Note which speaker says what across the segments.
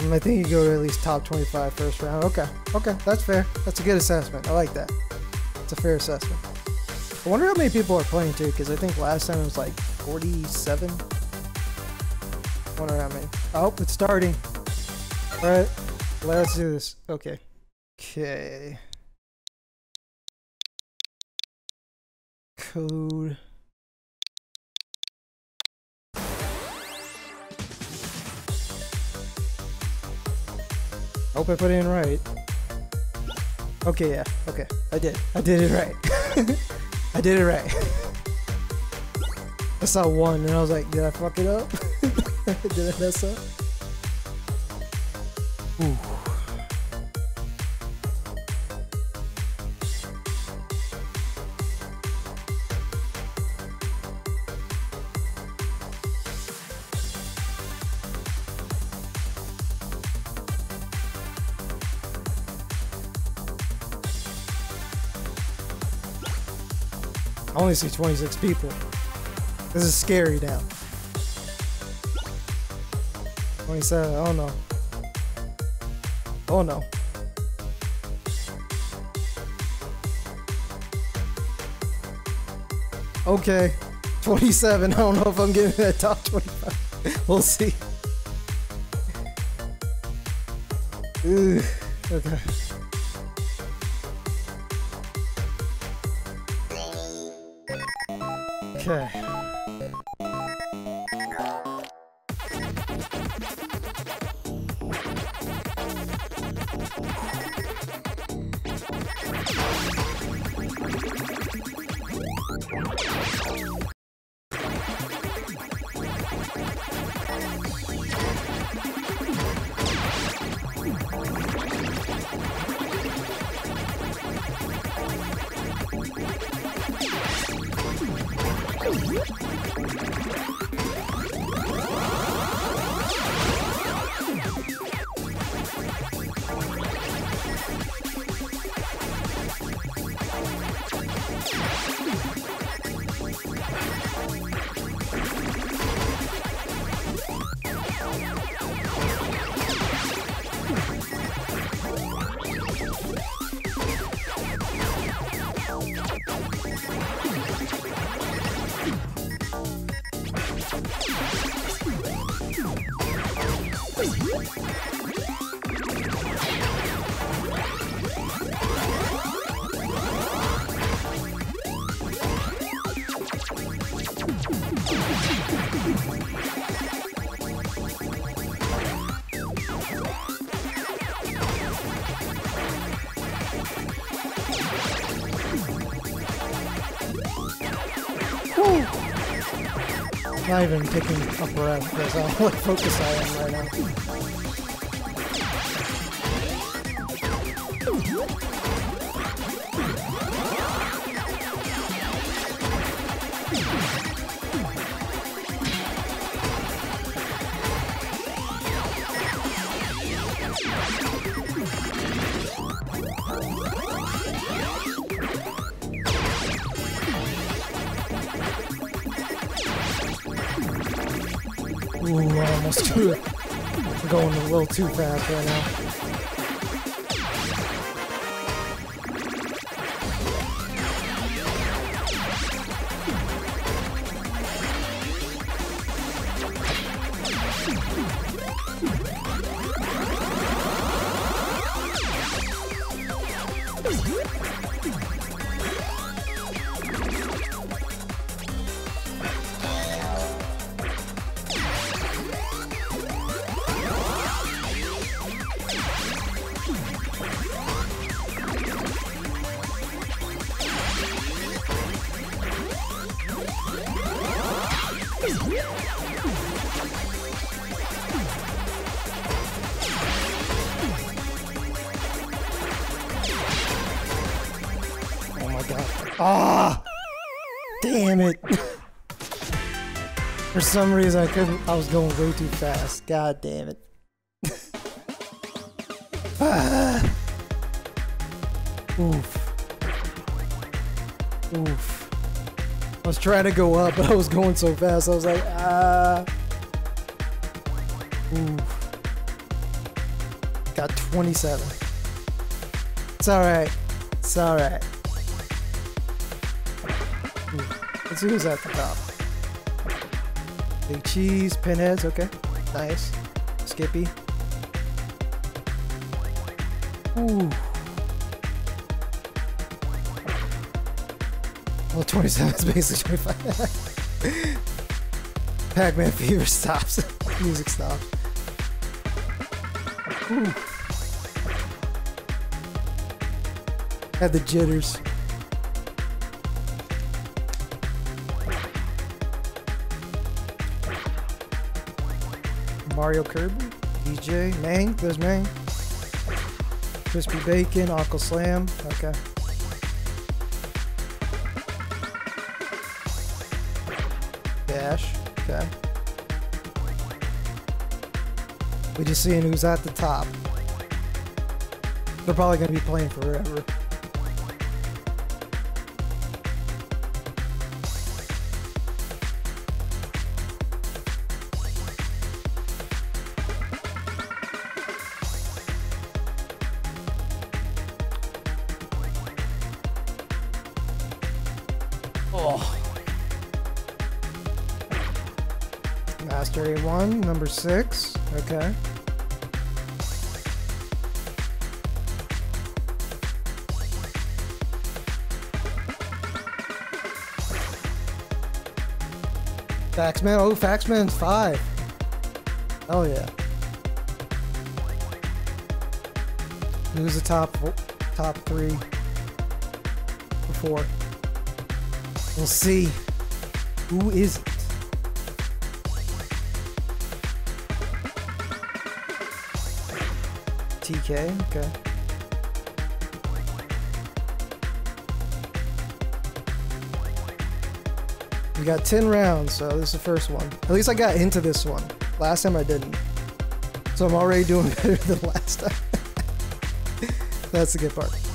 Speaker 1: Um, I think you go to at least top 25 first round. Okay, okay, that's fair. That's a good assessment. I like that. It's a fair assessment. I wonder how many people are playing too, because I think last time it was like 47. I wonder how many. Oh, it's starting. All right, let's do this. Okay. Okay. Code. Hope I put it in right. Okay, yeah. Okay, I did. I did it right. I did it right. I saw one and I was like, did I fuck it up? did I mess up? Ooh. Only see 26 people. This is scary now. 27, oh no. Oh no. Okay, 27. I don't know if I'm getting that top 25. we'll see. Okay. Even taking a breath because what focus I am right now. Ooh, I almost too. I'm going a little too fast right now. Some reason I couldn't I was going way too fast. God damn it. ah. Oof. Oof. I was trying to go up, but I was going so fast. I was like, ah. Oof. Got 27. It's alright. It's alright. Let's see who's at the top. Cheese, pinheads, okay. Nice. Skippy. Ooh. Well, 27 is basically 25. Pac-Man fever stops. Music stops. Ooh. Had the jitters. Mario Kirby, DJ, Mang, there's Mang. Crispy Bacon, Uncle Slam, okay. Dash, okay. We're just seeing who's at the top. They're probably gonna be playing forever. Six. Okay. Faxman, oh, Faxman's five. Oh yeah. Who's the top top three or four? We'll see. Who is TK, okay. We got 10 rounds, so this is the first one. At least I got into this one. Last time I didn't. So I'm already doing better than last time. That's the good part.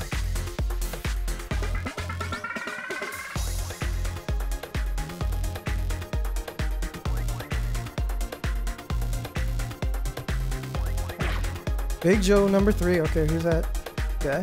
Speaker 1: Big Joe number three. Okay, who's that? Okay.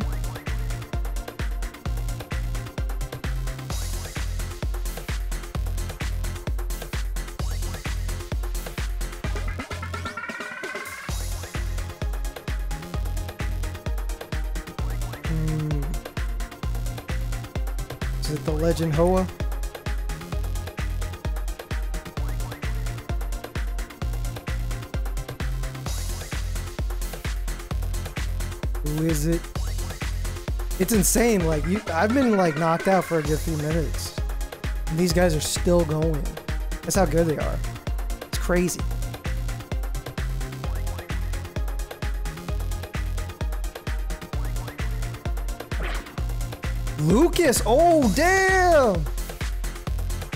Speaker 1: It's insane. Like you, I've been like knocked out for a good few minutes. And these guys are still going. That's how good they are. It's crazy. Lucas. Oh damn.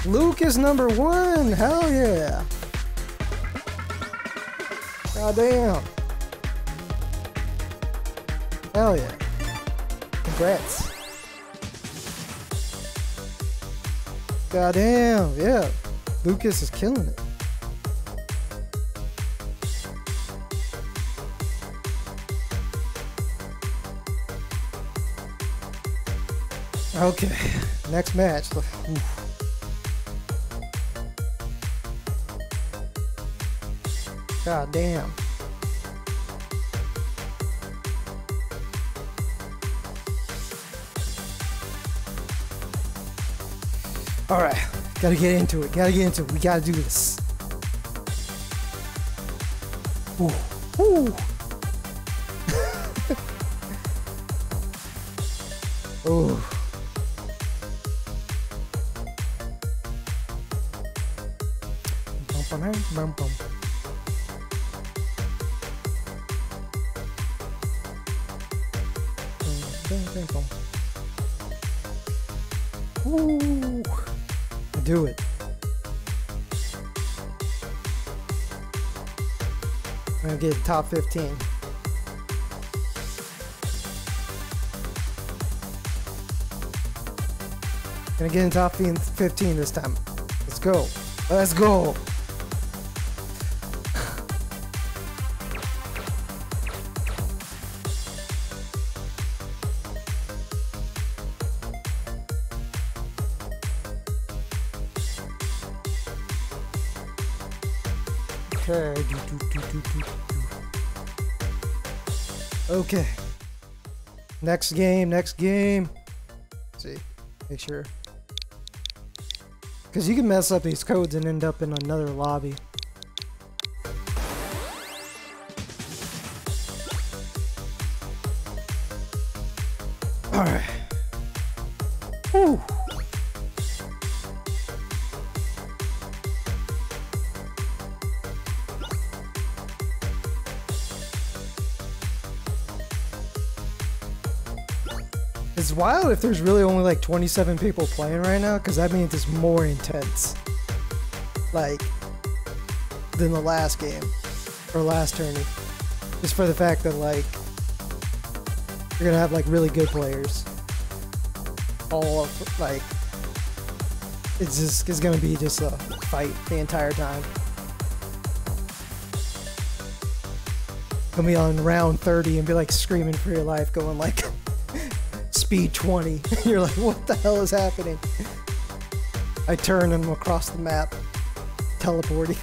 Speaker 1: Lucas number one. Hell yeah. God damn. Hell yeah. Congrats. Goddamn, yeah. Lucas is killing it. Okay, next match. God damn. All right, gotta get into it. Gotta get into it. We gotta do this. Ooh, ooh. I'm gonna get top 15. Gonna get in top 15 this time. Let's go. Let's go. Next game, next game. Let's see. Make sure. Because you can mess up these codes and end up in another lobby. If there's really only like 27 people playing right now, because that means it's more intense. Like, than the last game. Or last tourney. Just for the fact that, like, you're gonna have, like, really good players. All, of, like, it's just, it's gonna be just a fight the entire time. Gonna be on round 30 and be, like, screaming for your life, going, like, speed 20. You're like, what the hell is happening? I turn and I'm across the map, teleporting.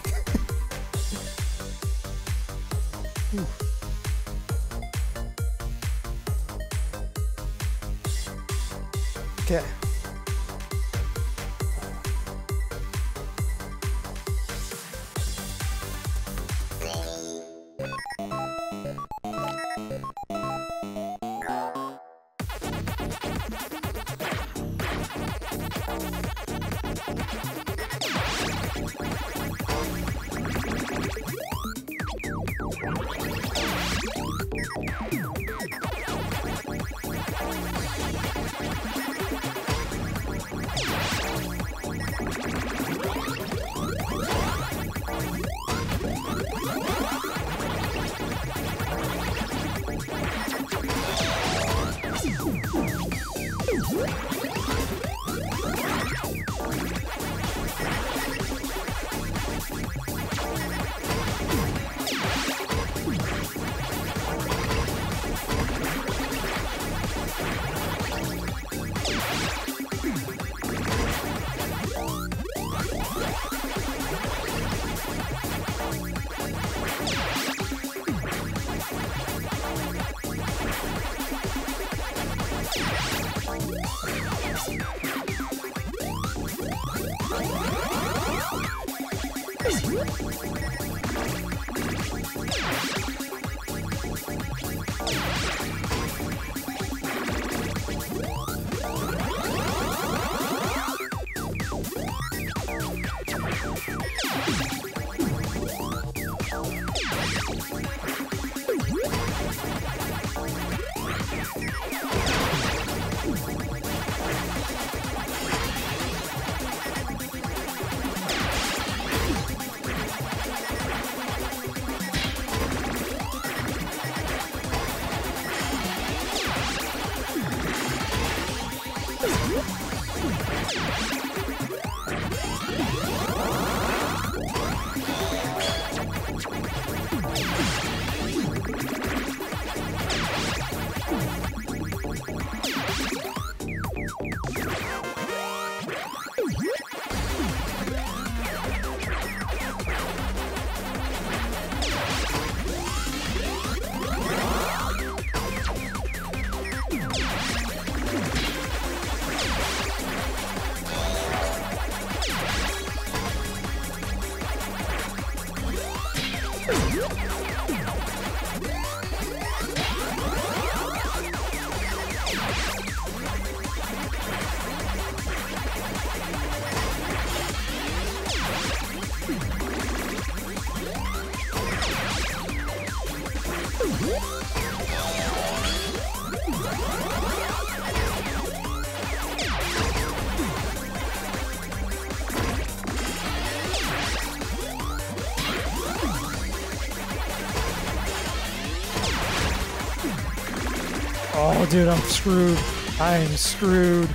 Speaker 1: Dude, I'm screwed. I am screwed.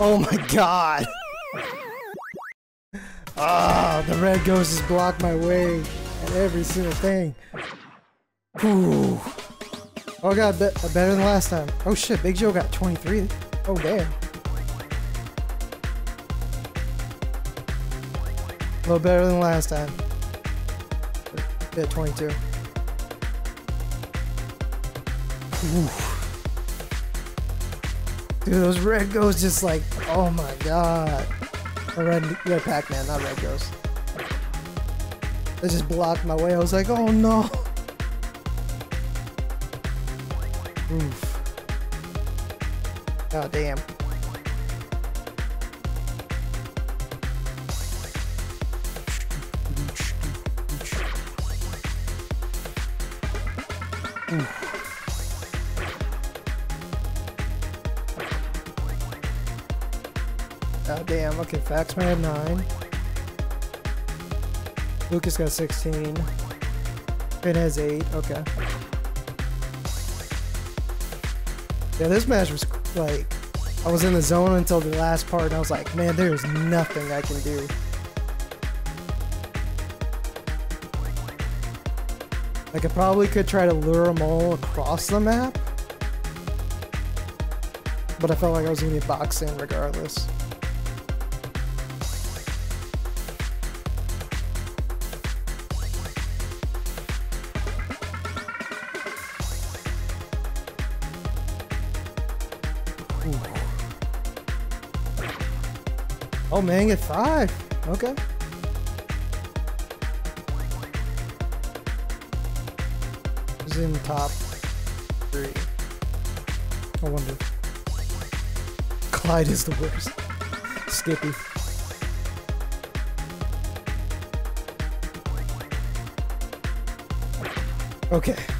Speaker 1: Oh my god. Ah, the red ghost has blocked my way at every single thing. Ooh. Oh, got be better than last time. Oh shit, Big Joe got 23. Oh, damn. A little better than last time. Yeah, 22. Oof. Dude, those red ghosts just like, oh my god. Or red, red Pac-Man, not red ghost. They just blocked my way. I was like, oh no. Oof. God damn. Okay, had 9. Lucas got 16. Finn has 8. Okay. Yeah, this match was like, I was in the zone until the last part, and I was like, man, there is nothing I can do. Like, I probably could try to lure them all across the map. But I felt like I was to get boxed in regardless. Oh man, get five. Okay. Who's in top three? I wonder. Clyde is the worst. Skippy. Okay.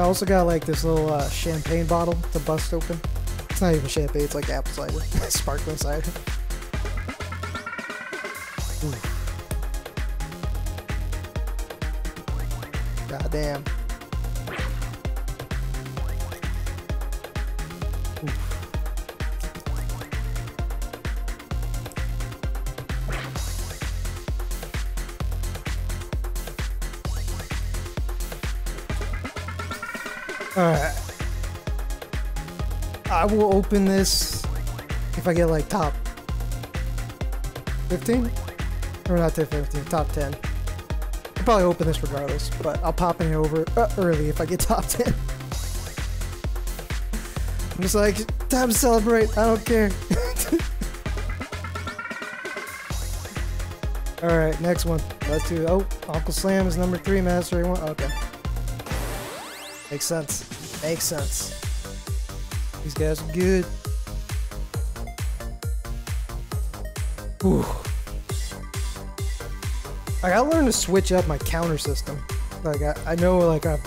Speaker 1: I also got like this little uh, champagne bottle to bust open. It's not even champagne, it's like apple cider. Sparkling cider. Ooh. God damn. Open this if I get like top 15? Or not top 15, top 10. I'll probably open this regardless, but I'll pop in over uh, early if I get top 10. I'm just like, time to celebrate, I don't care. Alright, next one. Let's do, oh, Uncle Slam is number three, Master. one. Okay. Makes sense. Makes sense. Guys good. Whew. I gotta learn to switch up my counter system. Like, I, I know, like, I...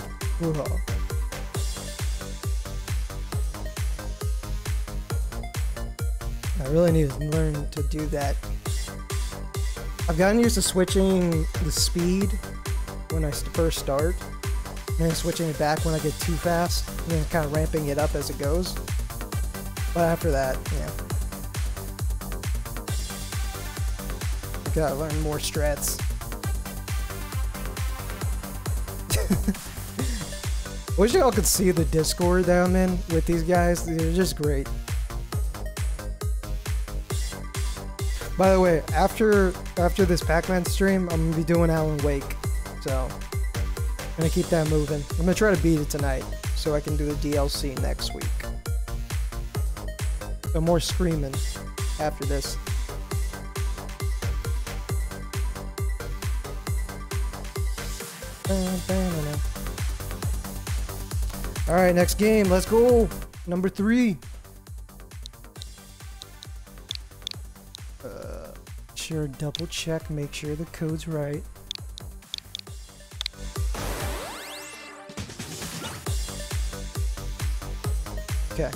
Speaker 1: I really need to learn to do that. I've gotten used to switching the speed when I first start and then switching it back when I get too fast, and then kind of ramping it up as it goes. But after that, yeah. Gotta learn more strats. Wish y'all could see the Discord down in with these guys. They're just great. By the way, after after this Pac-Man stream, I'm gonna be doing Alan Wake, so I'm gonna keep that moving. I'm gonna try to beat it tonight so I can do the DLC next week. No more screaming after this. Alright, next game. Let's go. Number three. Uh, sure, double check, make sure the code's right. Okay.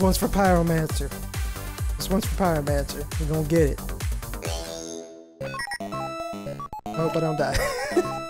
Speaker 1: This one's for Pyromancer. This one's for Pyromancer. We're gonna get it. Hope I don't die.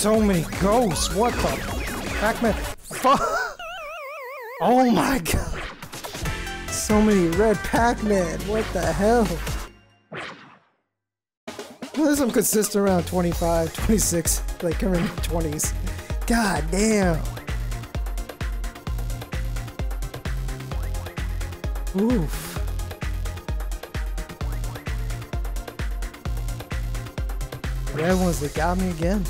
Speaker 1: So many ghosts. What the? Pac-Man. Fuck. Oh my god. So many red Pac-Man. What the hell? Unless I'm consistent around 25, 26, like I'm in 20s. God damn. Oof. Red ones that got me again.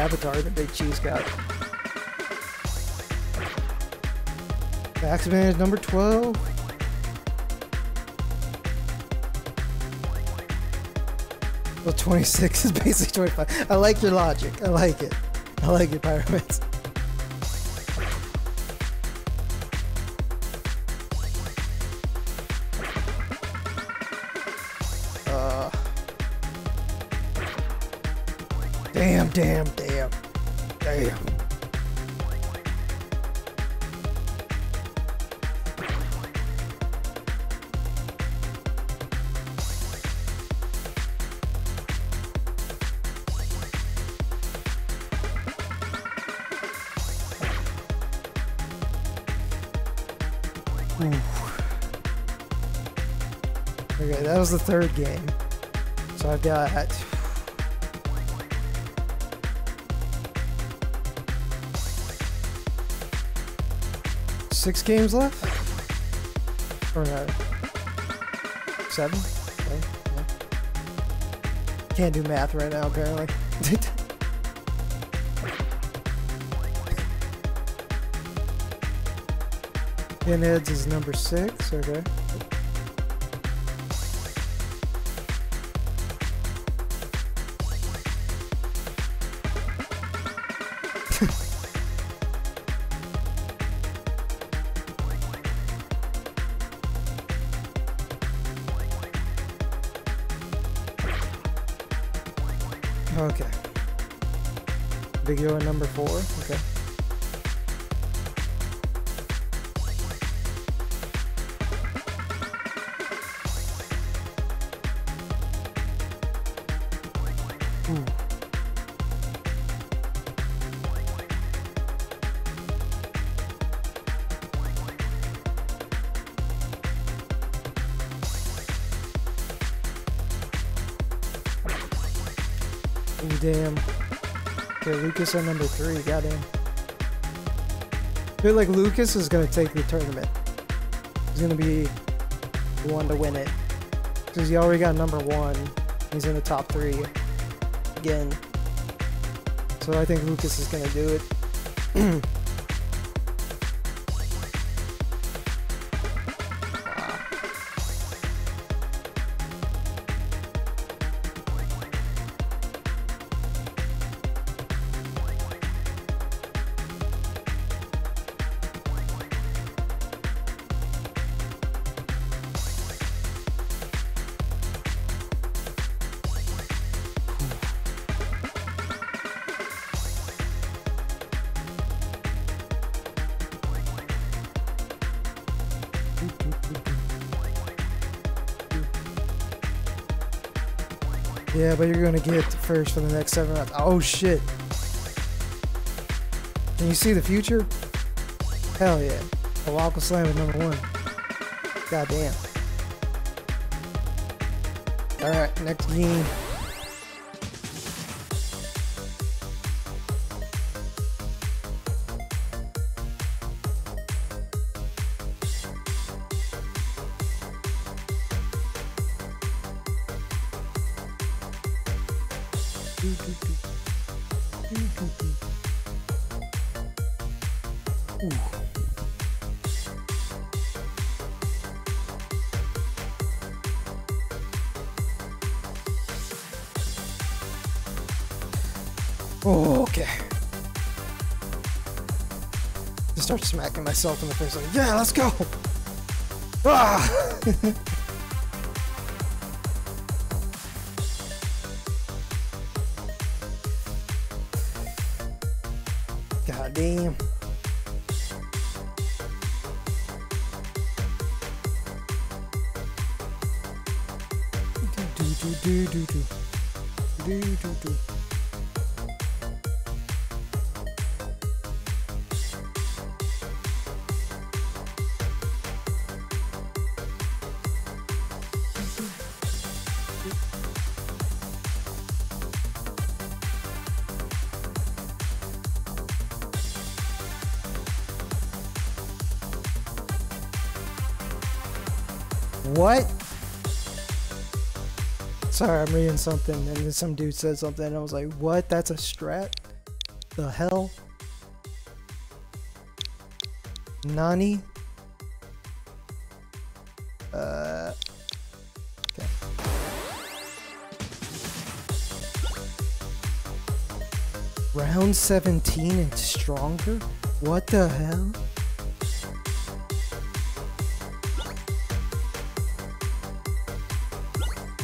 Speaker 1: Avatar that Big Cheese got. Max advantage number 12. Well, 26 is basically 25. I like your logic. I like it. I like it, Pyramids. The third game. So I've got six games left? Or no? Seven? Okay, yeah. Can't do math right now, apparently. Pinheads is number six, okay. Okay. Big number four. Okay. Lucas number three. Goddamn. I feel like Lucas is gonna take the tournament. He's gonna be the one to win it. Because he already got number one. He's in the top three again. So I think Lucas is gonna do it. Yeah, but you're gonna get first for the next seven rounds. Oh shit. Can you see the future? Hell yeah. Awaka Slam is number one. God damn. Alright, next game. Smacking myself in the face like, yeah, let's go. Ah! What? Sorry, I'm reading something and then some dude said something and I was like, what? That's a strat? The hell? Nani? Uh. Okay. Round 17 and stronger? What the hell?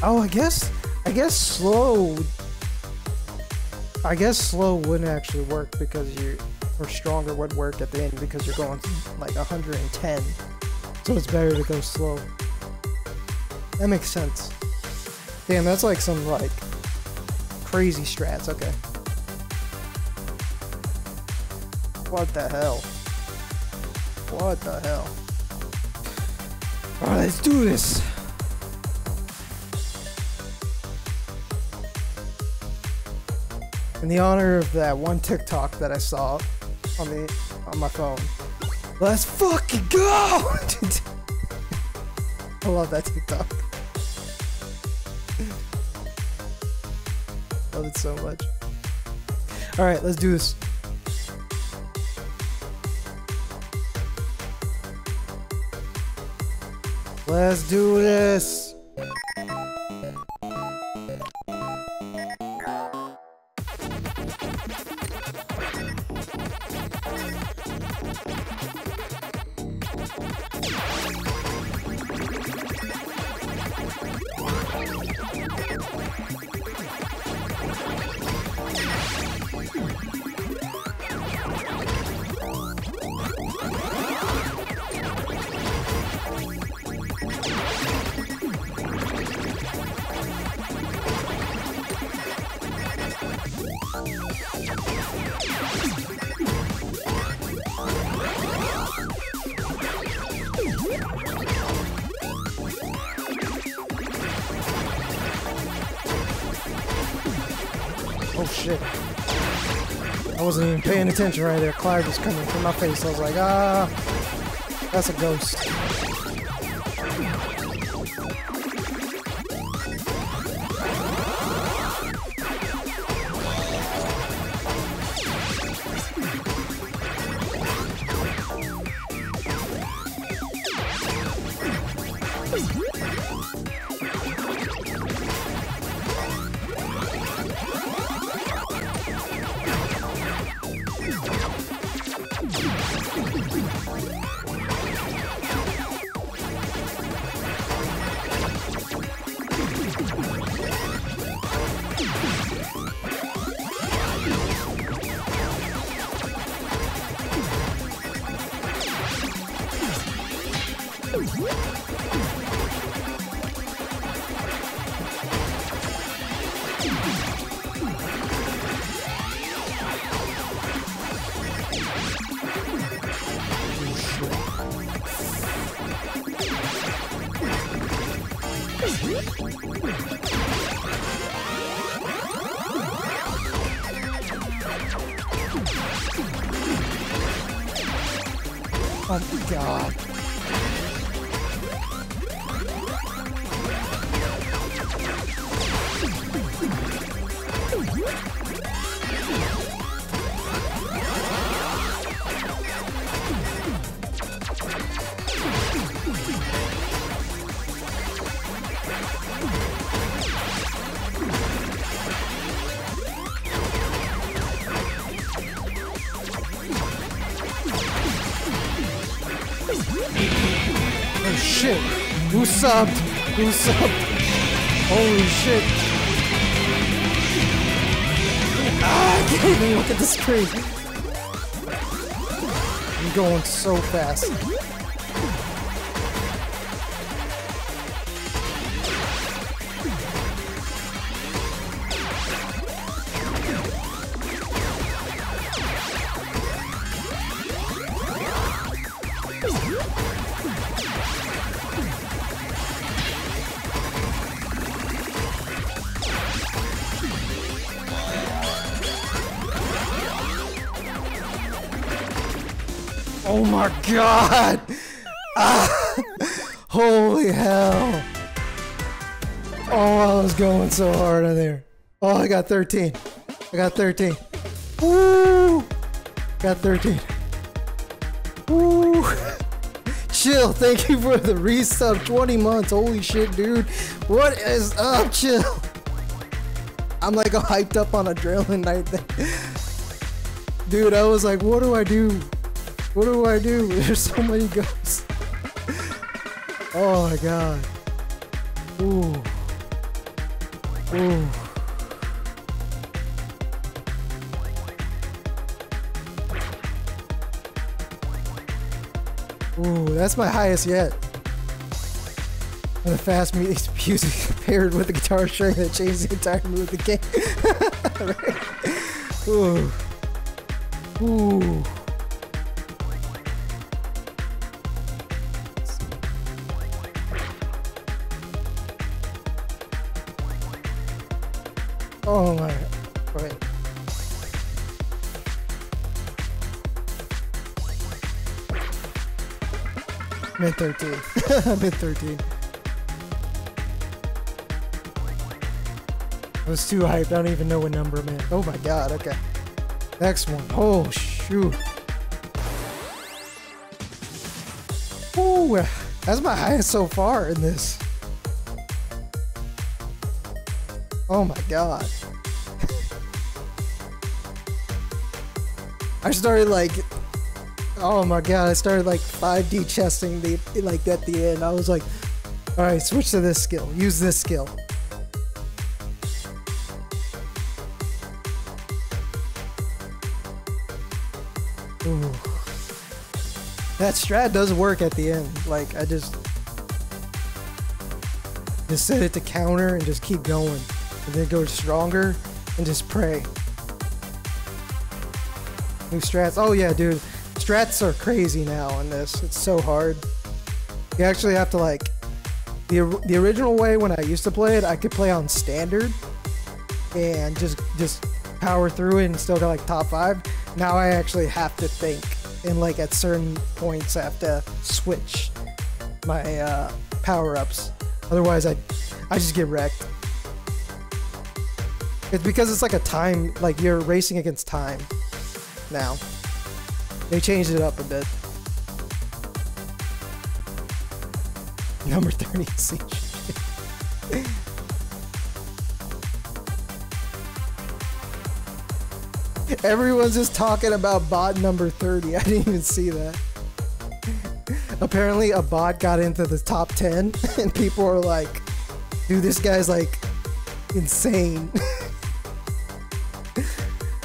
Speaker 1: Oh, I guess, I guess slow. I guess slow wouldn't actually work because you, or stronger would work at the end because you're going like 110. So it's better to go slow. That makes sense. Damn, that's like some like crazy strats. Okay. What the hell? What the hell? Alright, let's do this. In the honor of that one TikTok that I saw on the on my phone. Let's fucking go! I love that TikTok. love it so much. Alright, let's do this. Let's do this. Attention right there. Cloud was coming from my face. I was like, ah, that's a ghost. Subbed? Who subbed? Holy shit. Ah, I can't even look at the screen. I'm going so fast. God! Ah, holy hell! Oh, I was going so hard in there. Oh, I got 13. I got 13. Woo! Got 13. Woo! Chill, thank you for the resub 20 months. Holy shit, dude. What is up, chill? I'm like hyped up on adrenaline night. Dude, I was like, what do I do? What do I do? There's so many ghosts. oh my god. Ooh. Ooh. Ooh, that's my highest yet. The fast music paired with the guitar string that changed the entire mood of the game. right? Ooh. Ooh. 13. Mid 13. I was too hyped. I don't even know what number I'm in. Oh my god, okay. Next one. Oh, shoot. Ooh, that's my highest so far in this. Oh my god. I started like, oh my god, I started like 5D chesting the like at the end. I was like, all right, switch to this skill. Use this skill. Ooh. That strat does work at the end. Like I just just set it to counter and just keep going. And then go stronger and just pray. New strats. Oh yeah, dude. Strats are crazy now in this. It's so hard. You actually have to like the the original way when I used to play it, I could play on standard and just just power through it and still got like top 5. Now I actually have to think and like at certain points I have to switch my uh, power-ups. Otherwise I I just get wrecked. It's because it's like a time like you're racing against time now. They changed it up a bit. Number 30 siege. Everyone's just talking about bot number 30. I didn't even see that. Apparently a bot got into the top 10 and people are like, dude, this guy's like insane.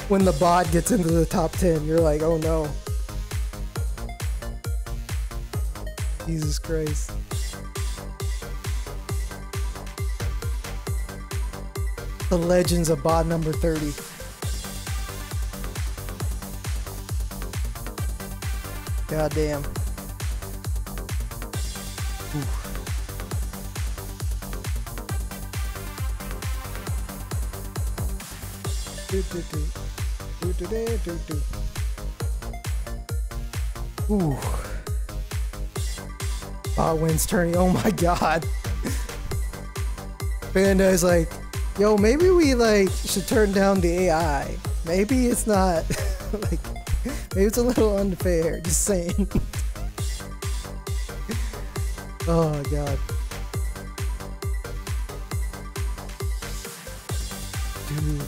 Speaker 1: when the bot gets into the top 10, you're like, oh no. Jesus Christ. The legends of bot number 30. God damn. Ooh. Bot wins turning. Oh my god. Panda is like, yo, maybe we like should turn down the AI. Maybe it's not like maybe it's a little unfair. Just saying. oh god. Dude.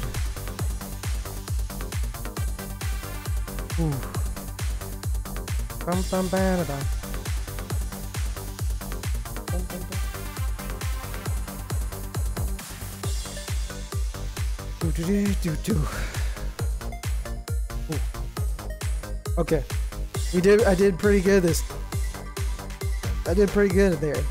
Speaker 1: Ooh. Bum bum bum. Okay, we did. I did pretty good this. I did pretty good there.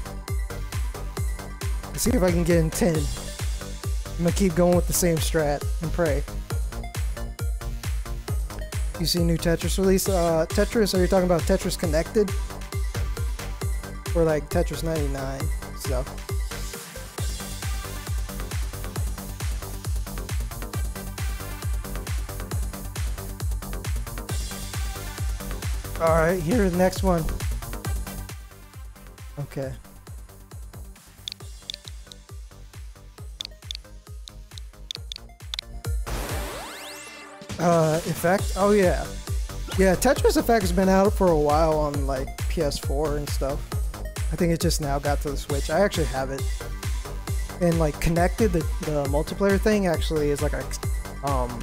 Speaker 1: Let's see if I can get in ten. I'm gonna keep going with the same strat and pray. You see new Tetris release? Uh, Tetris? Are you talking about Tetris Connected? Or like Tetris 99 stuff? Alright, here the next one. Okay. Uh, Effect? Oh yeah. Yeah, Tetris Effect has been out for a while on like PS4 and stuff. I think it just now got to the Switch. I actually have it. And like connected, the, the multiplayer thing actually is like a um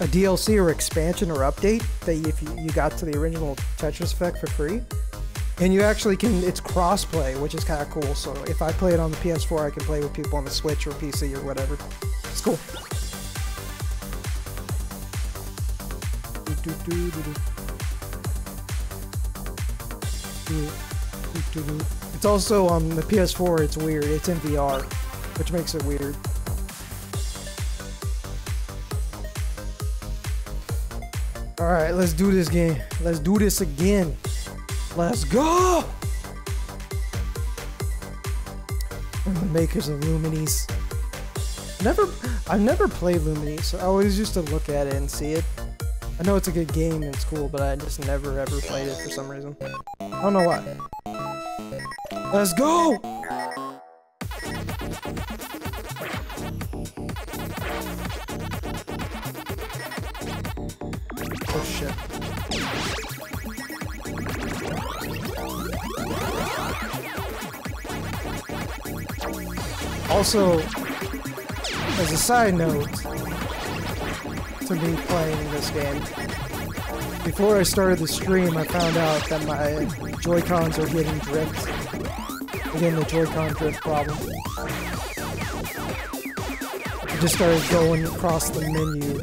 Speaker 1: a DLC or expansion or update that if you, got to the original Tetris Effect for free. And you actually can, it's crossplay, which is kind of cool. So if I play it on the PS4, I can play with people on the Switch or PC or whatever. It's cool. It's also on the PS4, it's weird. It's in VR, which makes it weird. Alright, let's do this game. Let's do this again. Let's go! The makers of Lumines. Never, I've never played Lumines. I always used to look at it and see it. I know it's a good game and it's cool, but I just never ever played it for some reason. I don't know why. Let's go! Also, as a side note to me playing this game, before I started the stream, I found out that my Joy-Cons are getting drift. Again, the Joy-Con drift problem. I just started going across the menu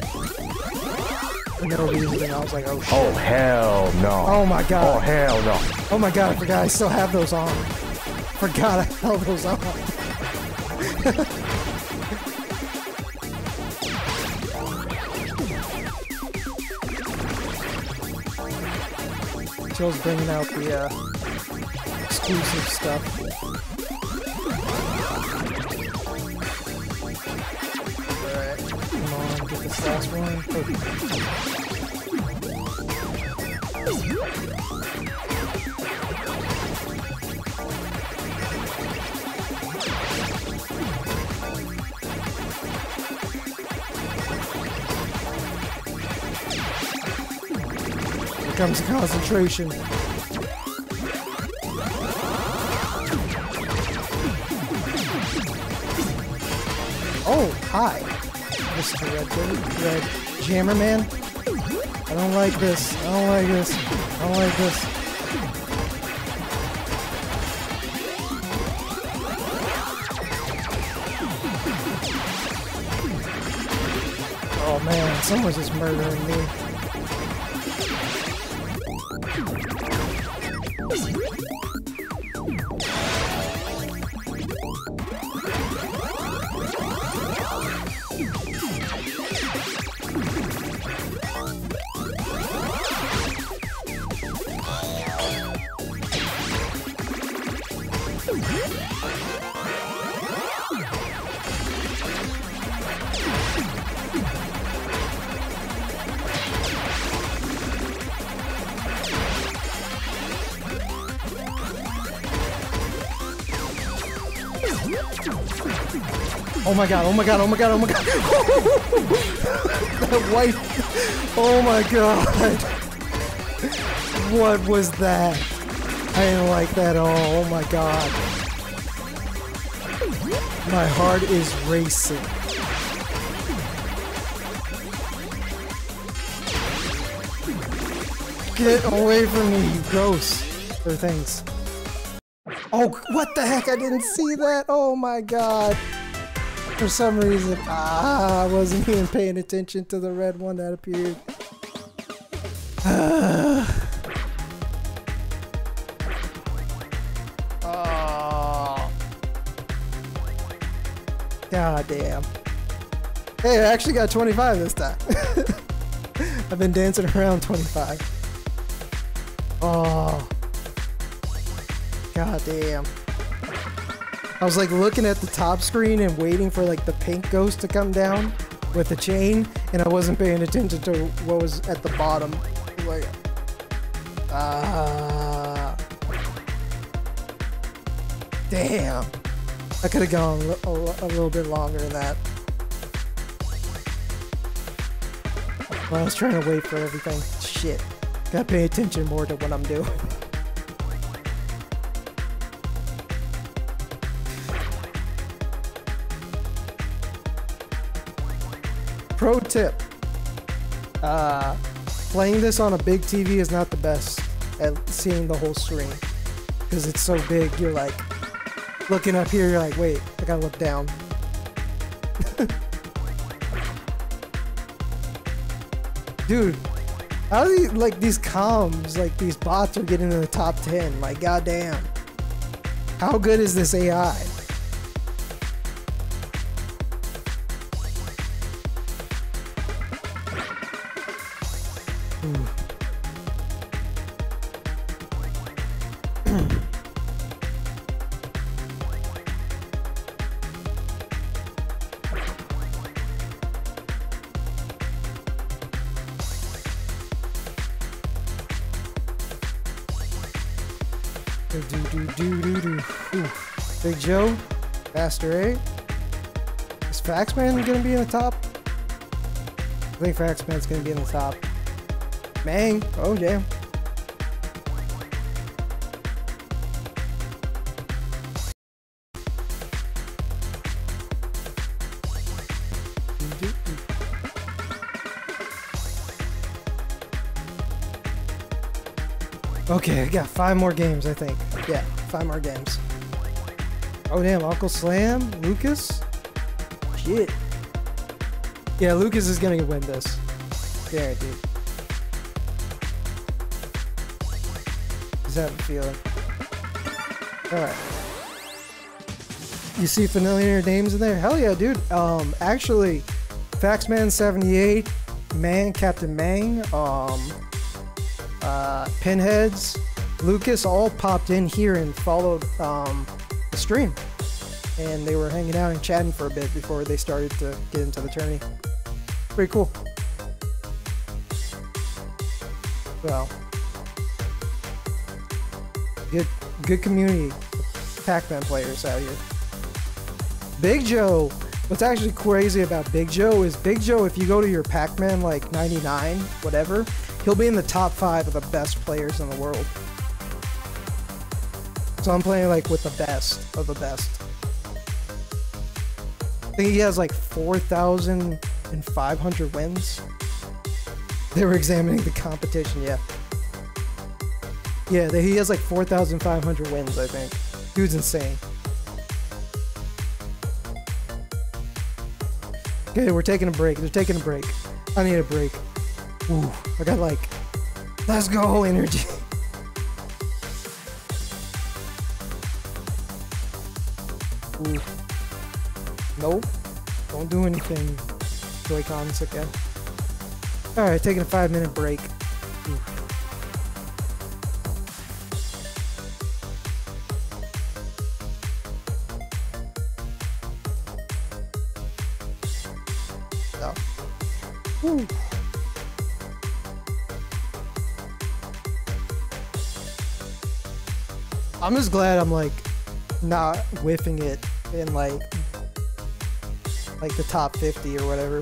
Speaker 1: for no reason, I was like, oh, oh shit.
Speaker 2: Oh hell no.
Speaker 1: Oh my god.
Speaker 2: Oh hell no.
Speaker 1: Oh my god, I forgot I still have those on. Forgot I held those on. Joe's bringing out the uh, exclusive stuff. Alright, come on, get this last one. Perfect. Comes the concentration. Oh, hi. Mr. Red, Red Jammer Man. I don't like this. I don't like this. I don't like this. Oh man, someone's just murdering me. My god, oh my god, oh my god, oh my god. that white. Oh my god. What was that? I didn't like that at all. Oh my god. My heart is racing. Get away from me, you ghosts. Or things. Oh, what the heck? I didn't see that. Oh my god. For some reason, ah, I wasn't even paying attention to the red one that appeared. oh. God damn. Hey, I actually got 25 this time. I've been dancing around 25. Oh. God damn. I was like looking at the top screen and waiting for like the pink ghost to come down with the chain, and I wasn't paying attention to what was at the bottom. Like, ah, damn. I could have gone a, a little bit longer than that. But I was trying to wait for everything. Shit. Gotta pay attention more to what I'm doing. Pro tip. Uh, playing this on a big TV is not the best at seeing the whole screen. Because it's so big, you're like, looking up here, you're like, wait, I gotta look down. Dude, how do you, like, these comms, like, these bots are getting in the top 10? Like, goddamn. How good is this AI? Do do do do do do. Big Joe, Faster 8. Is Faxman gonna be in the top? I think Faxman's gonna be in the top. Mang, oh damn. Okay, I got five more games, I think. Yeah, five more games. Oh damn, Uncle Slam, Lucas. Shit. Yeah, Lucas is gonna win this. Guaranteed. Just have a feeling. Alright. You see familiar names in there? Hell yeah, dude. Um, actually, Faxman78, Man, Captain Mang, um, uh, Pinheads, Lucas all popped in here and followed um, the stream. And they were hanging out and chatting for a bit before they started to get into the tourney. Pretty cool. Well, good, good community Pac-Man players out here. Big Joe. What's actually crazy about Big Joe is Big Joe, if you go to your Pac-Man like 99, whatever, he'll be in the top five of the best players in the world. So I'm playing like with the best of the best. I think he has like 4,500 wins. They were examining the competition, yeah. Yeah, he has like 4,500 wins, I think. Dude's insane. Okay, we're taking a break. They're taking a break. I need a break. Ooh, I got like, let's go energy. Ooh. Nope. Don't do anything. Joy-Cons again. Alright, taking a five minute break. I'm just glad I'm like not whiffing it in like like the top 50 or whatever.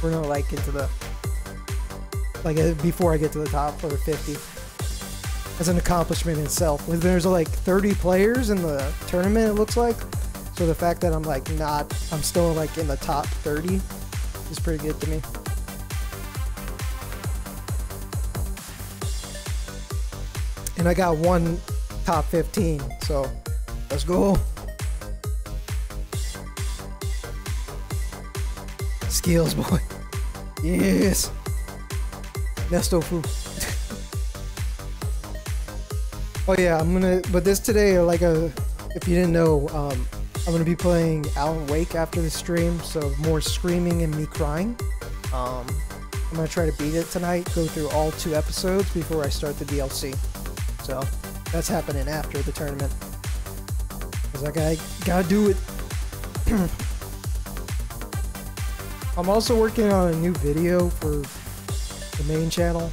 Speaker 1: We're not like into the like uh, before I get to the top or 50 as an accomplishment in itself. There's like 30 players in the tournament, it looks like. So the fact that I'm like not, I'm still like in the top 30 is pretty good to me. And I got one top 15, so let's go. Skills, boy. Yes. Nesto fu. oh yeah, I'm gonna. But this today, like a, if you didn't know, um, I'm gonna be playing Alan Wake after the stream, so more screaming and me crying. Um, I'm gonna try to beat it tonight. Go through all two episodes before I start the DLC. So that's happening after the tournament. Cause I gotta, gotta do it. I'm also working on a new video for the main channel.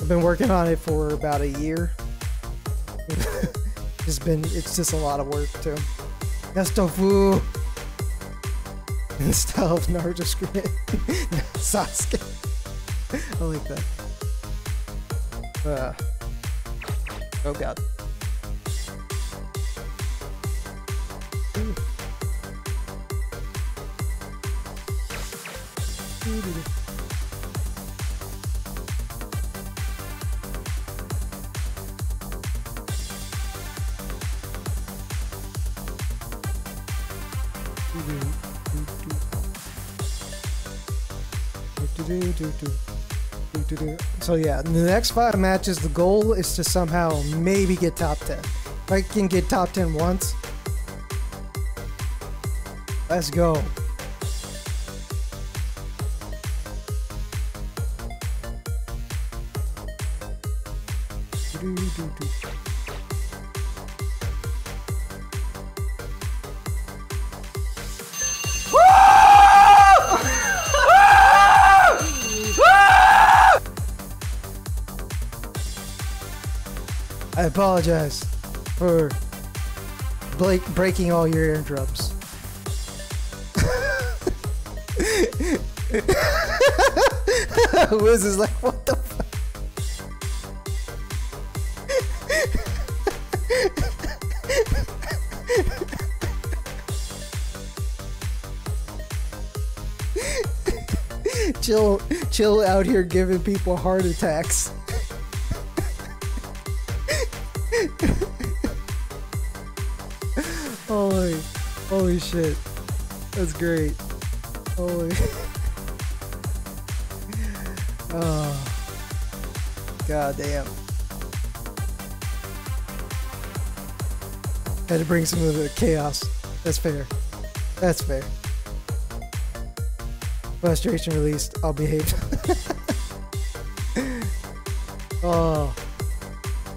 Speaker 1: I've been working on it for about a year. it's been, it's just a lot of work too. That's tofu! In the style of Naruto script. Sasuke. I like that. Uh, oh god. So yeah, the next five matches, the goal is to somehow maybe get top 10. If I can get top 10 once, let's go. Apologize for Blake breaking all your eardrums. Wiz is like, what the chill, chill out here giving people heart attacks. Holy shit, that's great. Holy. oh, god damn. Had to bring some of the chaos. That's fair. That's fair. Frustration released. I'll behave. oh.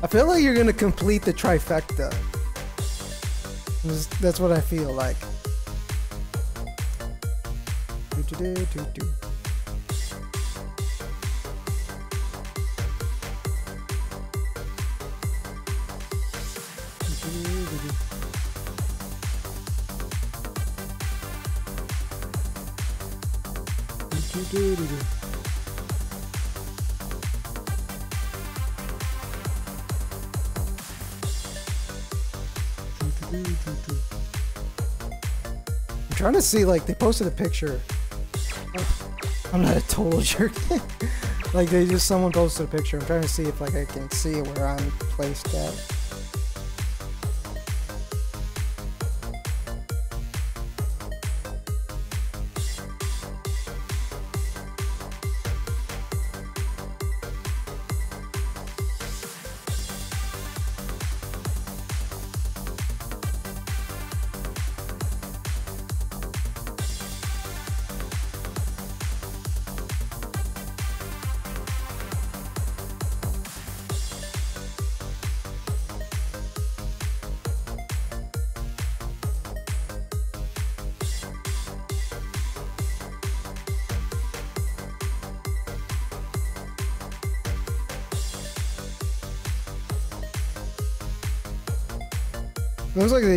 Speaker 1: I feel like you're gonna complete the trifecta. That's what I feel like. Do, do, do. I'm trying to see, like, they posted a picture. I'm not a total jerk. like, they just, someone posted a picture. I'm trying to see if, like, I can see where I'm placed at.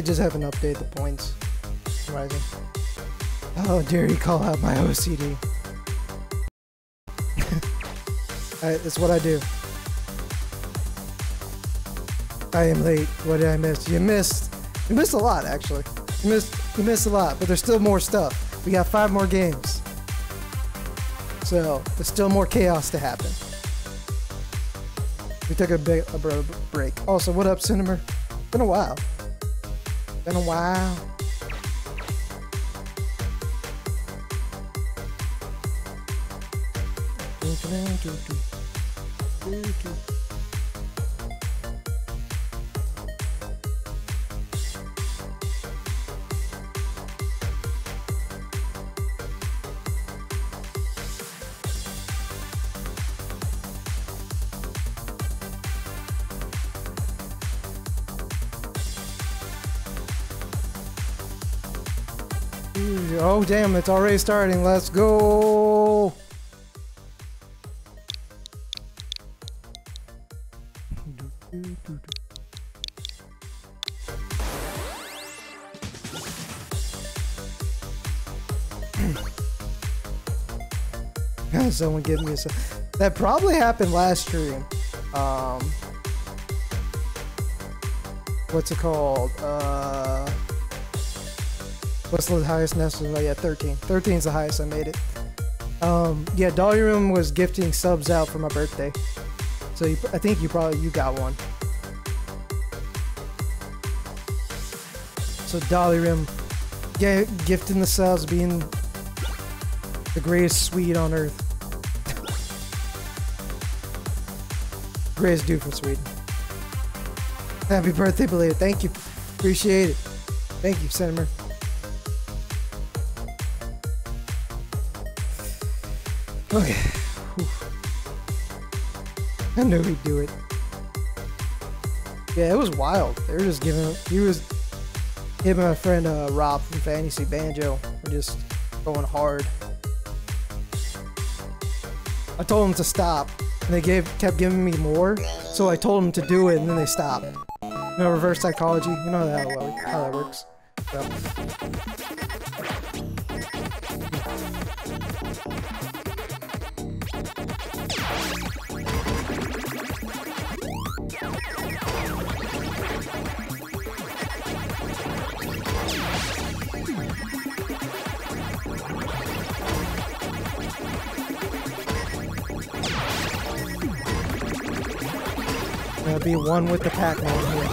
Speaker 1: They just haven't updated the points. Rising. Oh, dare you call out my OCD. I, that's what I do. I am late. What did I miss? You missed. You missed a lot, actually. You missed. You missed a lot, but there's still more stuff. We got five more games, so there's still more chaos to happen. We took a big a break. Also, what up, Cinema? Been a while. Been a Oh damn, it's already starting. Let's go. Someone give me a That probably happened last stream. Um, what's it called? Uh, What's the highest nest? Oh yeah, 13. 13 is the highest I made it. Um, yeah, Dolly Room was gifting subs out for my birthday. So you, I think you probably, you got one. So Dolly Rim, yeah, gifting the subs, being the greatest Swede on earth. greatest dude from Sweden. Happy birthday, belated. Thank you. Appreciate it. Thank you, Senator. Okay. Whew. I knew he'd do it. Yeah, it was wild. They were just giving. He was. Him and my friend uh, Rob from Fantasy Banjo were just going hard. I told him to stop, And they gave kept giving me more, so I told them to do it, and then they stopped. You know, reverse psychology. You know that how, how that works. Yep. One with the Pac-Man here.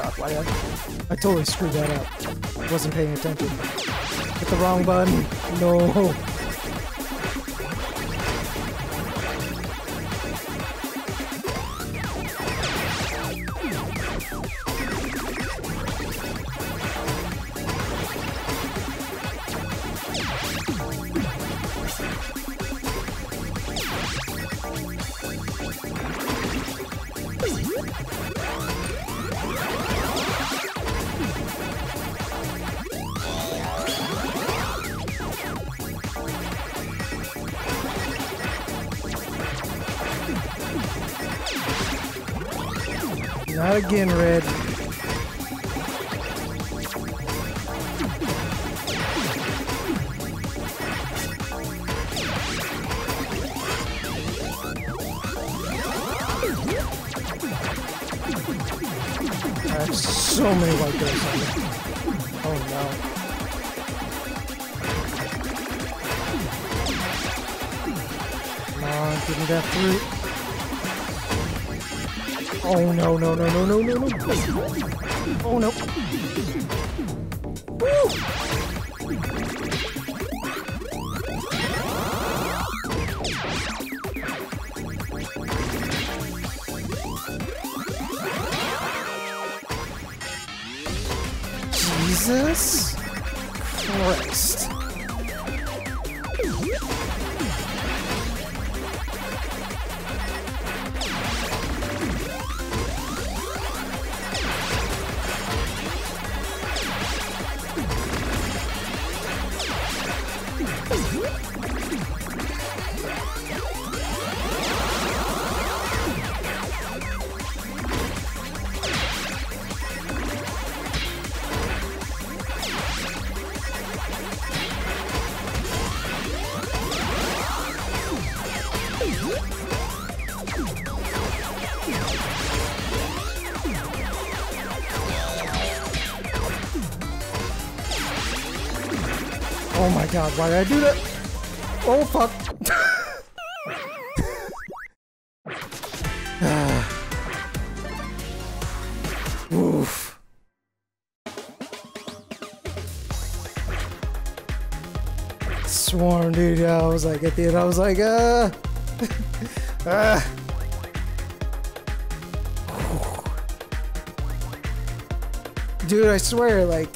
Speaker 1: Oh why I... I totally screwed that up. Wasn't paying attention. Hit the wrong button. No. Oh my god, why did I do that? Oh fuck. Oof. Swarm, dude. I was like, at the end, I was like, uh. uh. Dude, I swear, like,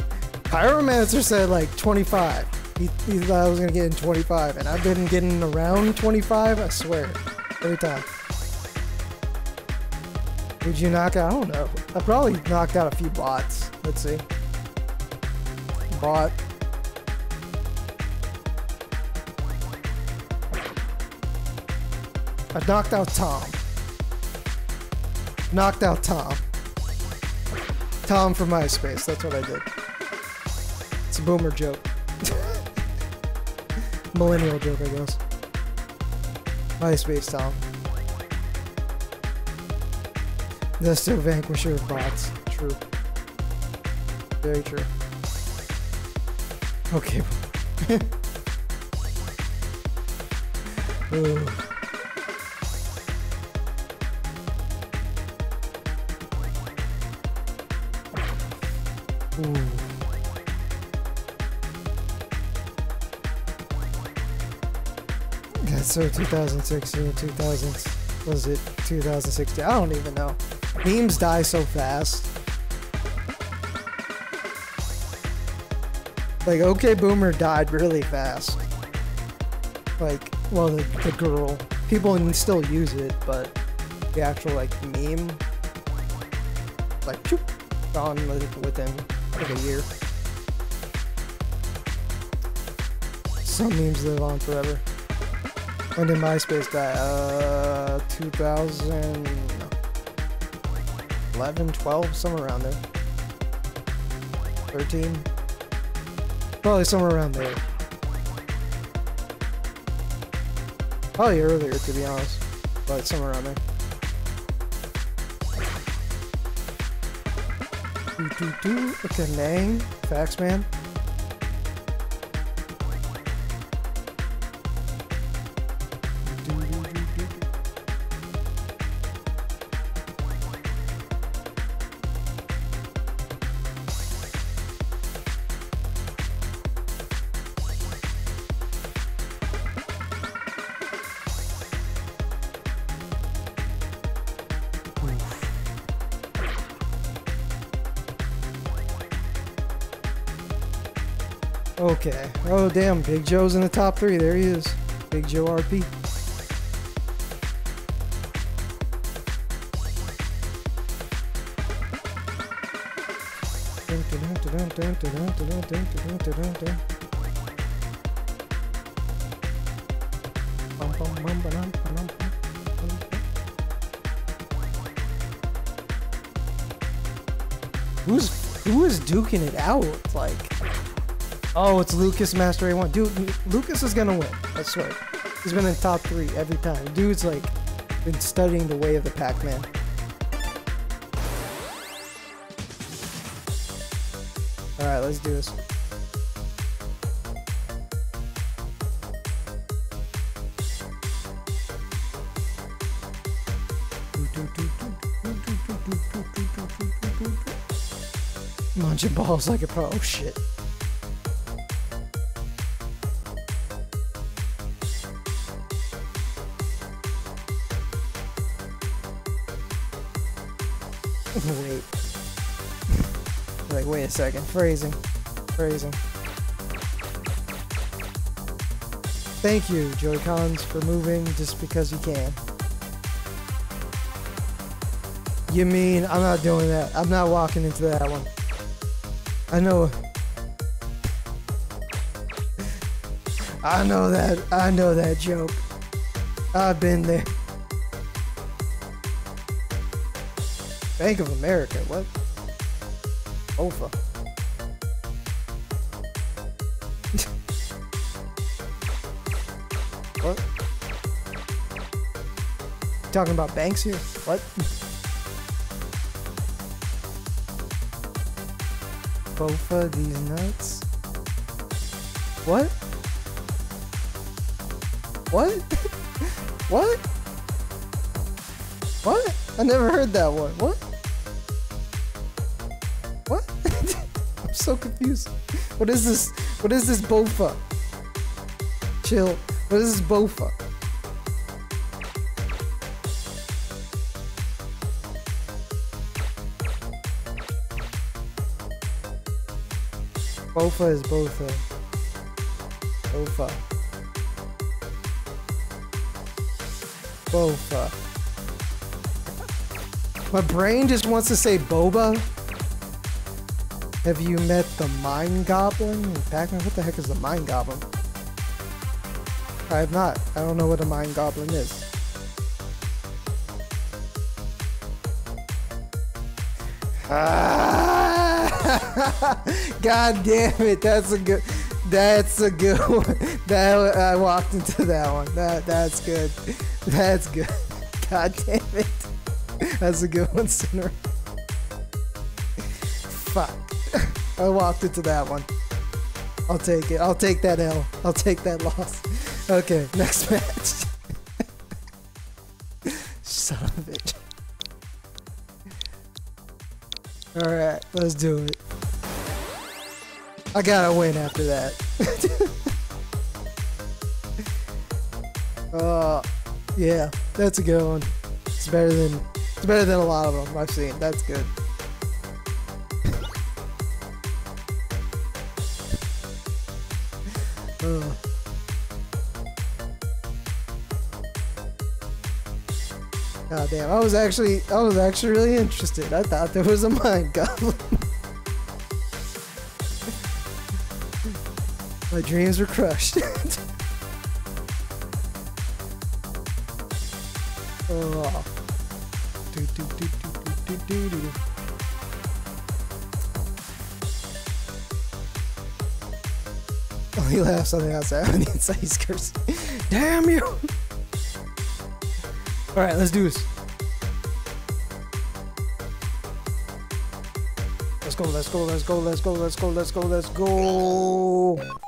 Speaker 1: Pyromancer said like 25. He, he thought I was gonna get in 25, and I've been getting around 25, I swear. Every time. Did you knock out? I don't know. I probably knocked out a few bots. Let's see. Bot. I knocked out Tom. Knocked out Tom. Tom from MySpace. That's what I did. It's a boomer joke. Millennial joke, I guess. MySpace Tom. That's the vanquisher of bots. True. Very true. Okay. Ooh. Uh. Ooh. So 2016, 2000, was it 2016? I don't even know. Memes die so fast. Like, OK Boomer died really fast. Like, well, the, the girl. People can still use it, but the actual, like, meme, like, choop, gone within like a year. Some memes live on forever. When did MySpace die? Uh, 2011, 12, somewhere around there. 13? Probably somewhere around there. Probably earlier, to be honest. But somewhere around there. Do, do, do. Okay, Nang. Facts, Oh, damn. Big Joe's in the top three. There he is. Big Joe RP. Who's who is duking it out? Like Oh, it's Lucas Master A1. Dude, Lucas is gonna win. I swear. He's been in top three every time. Dude's like been studying the way of the Pac-Man. Alright, let's do this. Munching balls like a pro. Oh shit. Second. Phrasing. Phrasing. Thank you, Joy-Cons, for moving just because you can. You mean I'm not doing that? I'm not walking into that one. I know. I know that. I know that joke. I've been there. Bank of America, what? OFA. Talking about banks here? What? Bofa these nuts? What? What? what? What? I never heard that one. What? What? I'm so confused. What is this? What is this Bofa? Chill. What is this Bofa? Bofa is Bofa. Bofa. Bofa. My brain just wants to say Boba. Have you met the Mind Goblin? Pac-Man, what the heck is the Mind Goblin? I have not. I don't know what a Mind Goblin is. Ah! God damn it! That's a good. That's a good one. That I walked into that one. That that's good. That's good. God damn it! That's a good one, Sinner. Fuck. I walked into that one. I'll take it. I'll take that L. I'll take that loss. Okay, next match. Son of a bitch. Alright, let's do it. I gotta win after that. uh, yeah, that's a good one. It's better than it's better than a lot of them I've seen. That's good. Uh. God damn, I was actually I was actually really interested. I thought there was a mind goblin. My dreams were crushed. oh. Oh, he laughs on the outside. On the inside, he's cursing. Damn you! Alright, let's do this. Let's go, let's go, let's go, let's go, let's go, let's go, let's go.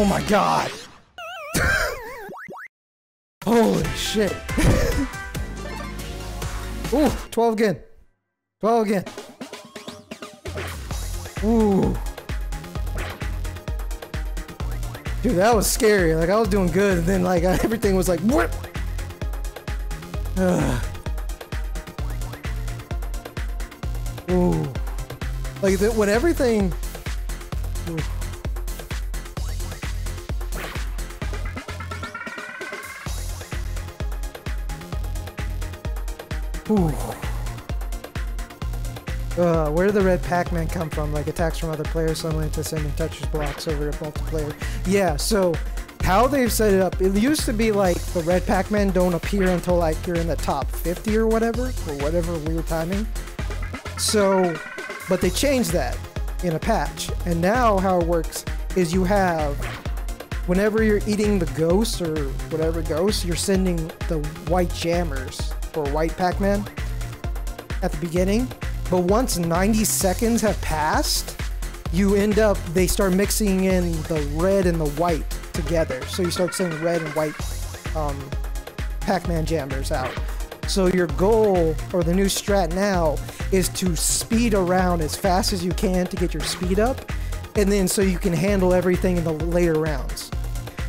Speaker 1: Oh my god! Holy shit! Ooh, 12 again. 12 again. Ooh. Dude, that was scary. Like, I was doing good, and then, like, everything was like, what? Ooh. Like, when everything. The red Pac-Man come from? Like attacks from other players suddenly to sending Tetris blocks over to multiplayer. Yeah, so how they've set it up, it used to be like the red Pac-Man don't appear until like you're in the top 50 or whatever, or whatever weird timing. So, but they changed that in a patch. And now how it works is you have, whenever you're eating the ghost or whatever ghost, you're sending the white jammers or white Pac-Man at the beginning. But once 90 seconds have passed, you end up, they start mixing in the red and the white together. So you start seeing red and white um, Pac-Man jammers out. So your goal, or the new strat now, is to speed around as fast as you can to get your speed up, and then so you can handle everything in the later rounds.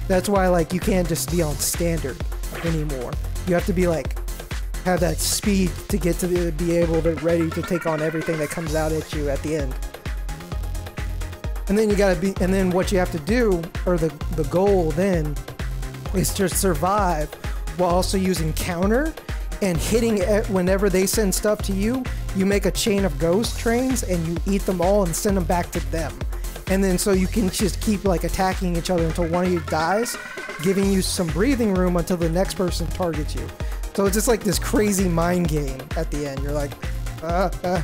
Speaker 1: That's why like you can't just be on standard anymore. You have to be like have that speed to get to be able to be ready to take on everything that comes out at you at the end. And then you gotta be, and then what you have to do, or the, the goal then, is to survive while also using counter and hitting it whenever they send stuff to you. You make a chain of ghost trains and you eat them all and send them back to them. And then so you can just keep like attacking each other until one of you dies, giving you some breathing room until the next person targets you. So it's just like this crazy mind game at the end. You're like, uh, uh.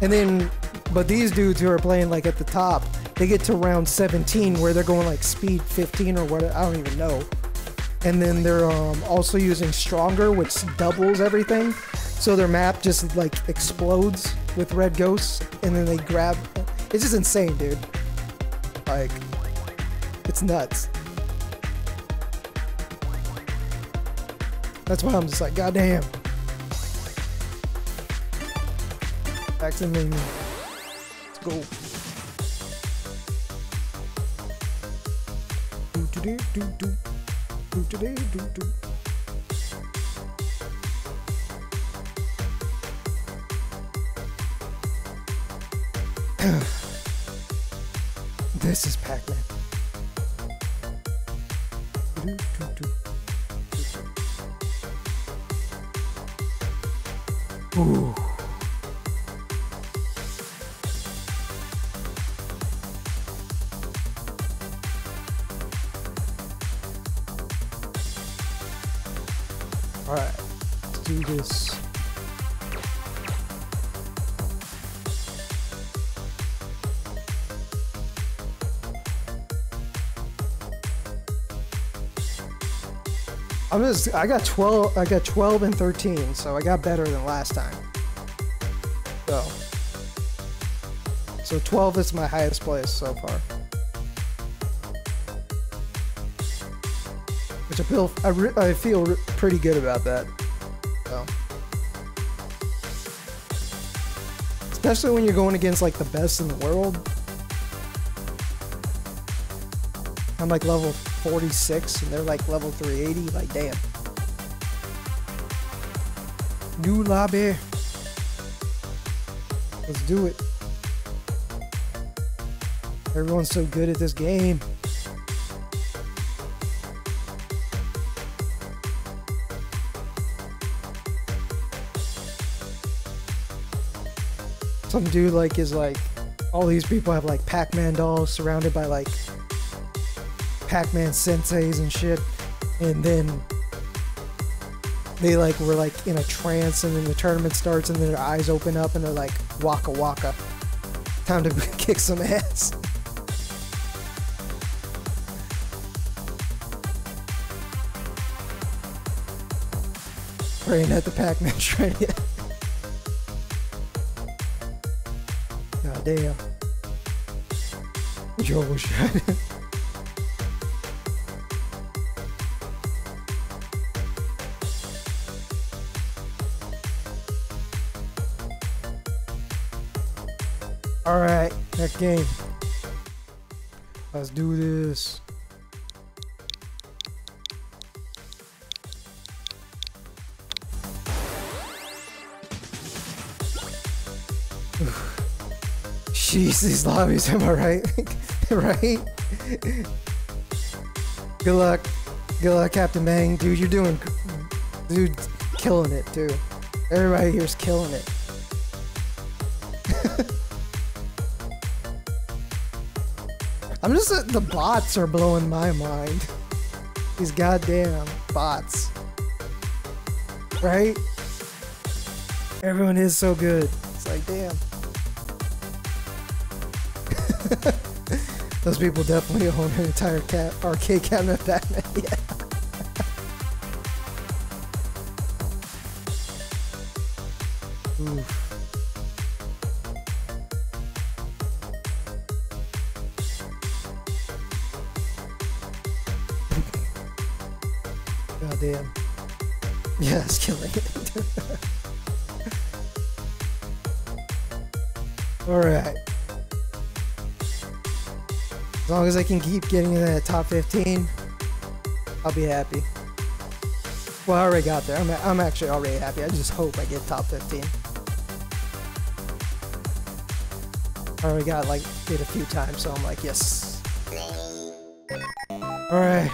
Speaker 1: And then, but these dudes who are playing like at the top, they get to round 17 where they're going like speed 15 or what, I don't even know. And then they're um, also using stronger, which doubles everything. So their map just like explodes with red ghosts, and then they grab. It's just insane, dude. Like, it's nuts. That's why I'm just like, goddamn. Back to menu. Let's go. Do do do do do do do do do. this is Pac-Man. Do, do, do. Ooh. I'm just I got 12 I got 12 and 13, so I got better than last time. So So 12 is my highest place so far. Which I feel I, I feel pretty good about that. So Especially when you're going against like the best in the world. I'm like level 46 and they're like level 380. Like, damn. New lobby. Let's do it. Everyone's so good at this game. Some dude like is like all these people have like Pac-Man dolls surrounded by like Pac-Man senseis and shit, and then they like were like in a trance, and then the tournament starts, and then their eyes open up, and they're like waka waka, time to kick some ass. Praying at the Pac-Man shrine. God damn. Joe was. Game. Let's do this. Jeez, these lobbies, am I right? right? Good luck. Good luck, Captain Bang. Dude, you're doing... Dude, killing it, dude. Everybody here's killing it. I'm just uh, the bots are blowing my mind. These goddamn bots. Right? Everyone is so good. It's like, damn. Those people definitely own an entire cat arcade cabinet Batman. yeah. Long as I can keep getting in the top 15, I'll be happy. Well, I already got there. I'm, I'm actually already happy. I just hope I get top 15. I already got like it a few times, so I'm like, yes. Alright.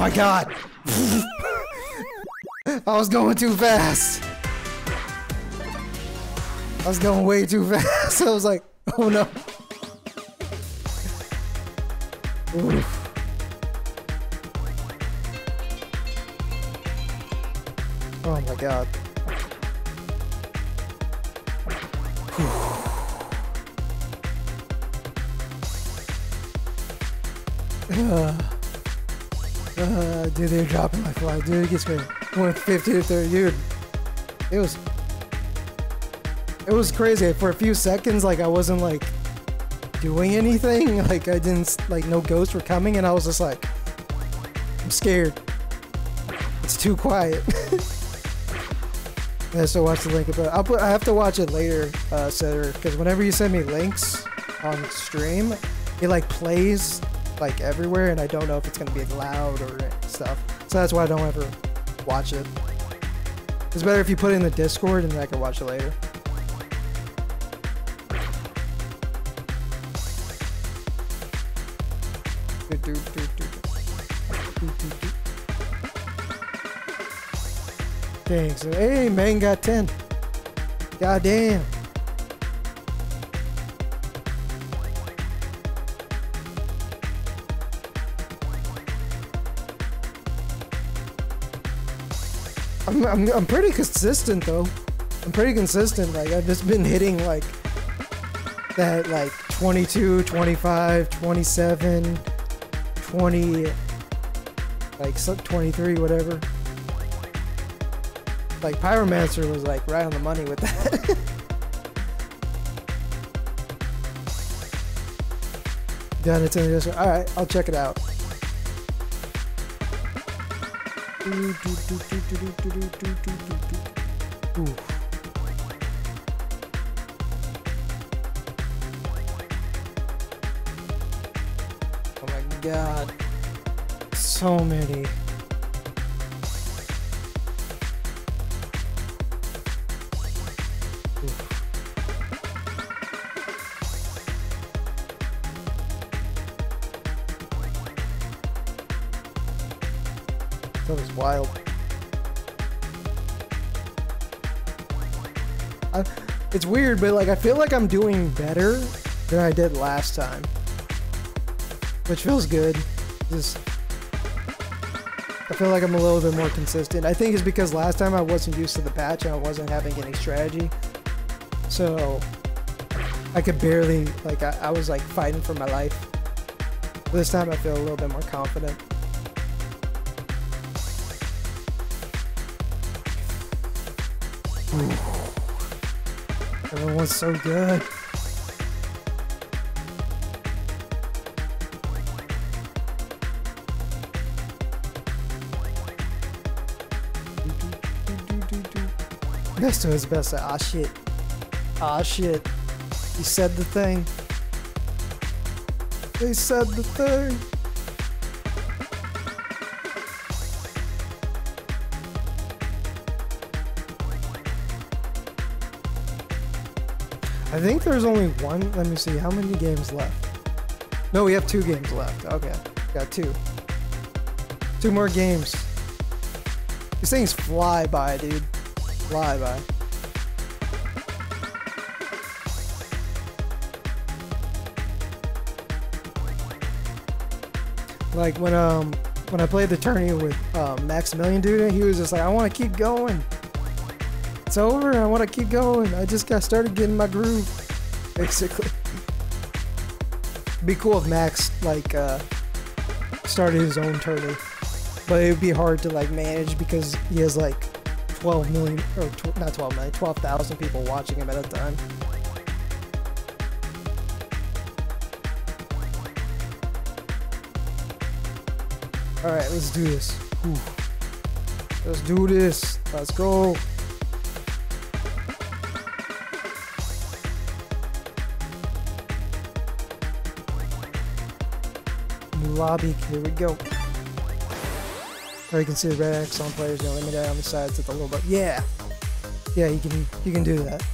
Speaker 1: My god! I was going too fast! I was going way too fast. I was like, oh no. Dude, it gets me 150 to 30. Dude, it was. It was crazy. For a few seconds, like, I wasn't, like, doing anything. Like, I didn't, like, no ghosts were coming, and I was just like, I'm scared. It's too quiet. I watch the link, but I'll put. I have to watch it later, uh, Setter, because whenever you send me links on stream, it like plays like everywhere, and I don't know if it's gonna be loud or stuff. So that's why I don't ever watch it. It's better if you put it in the Discord, and then I can watch it later. Thanks. Hey, man got 10. God damn. I'm, I'm, I'm pretty consistent though. I'm pretty consistent. Like I've just been hitting like that like 22, 25, 27, 20, like so- 23, whatever. Like Pyromancer was like right on the money with that. Done it's in the Alright, I'll check it out. Oh my god. So many. It's weird, but like I feel like I'm doing better than I did last time, which feels good. Just I feel like I'm a little bit more consistent. I think it's because last time I wasn't used to the patch and I wasn't having any strategy, so I could barely like I, I was like fighting for my life. This time I feel a little bit more confident. Everyone's so good. Next to his best. Ah shit. Ah shit. He said the thing. They said the thing. I think there's only one. Let me see. How many games left? No, we have two games left. Okay. Got two. Two more games. These things fly by, dude. Fly by. Like when um when I played the tourney with um, Maximilian dude, he was just like, I want to keep going. It's over. I want to keep going. I just got started getting my groove, basically. be cool if Max like uh, started his own tourney, but it would be hard to like manage because he has like 12 million or tw- not 12 million, 12,000 people watching him at a time. All right, let's do this. Whew. Let's do this. Let's go. Lobby. Here we go. Or you can see the red X on players. You know, limit on the sides with a little bit. Yeah. Yeah, you can you can do that.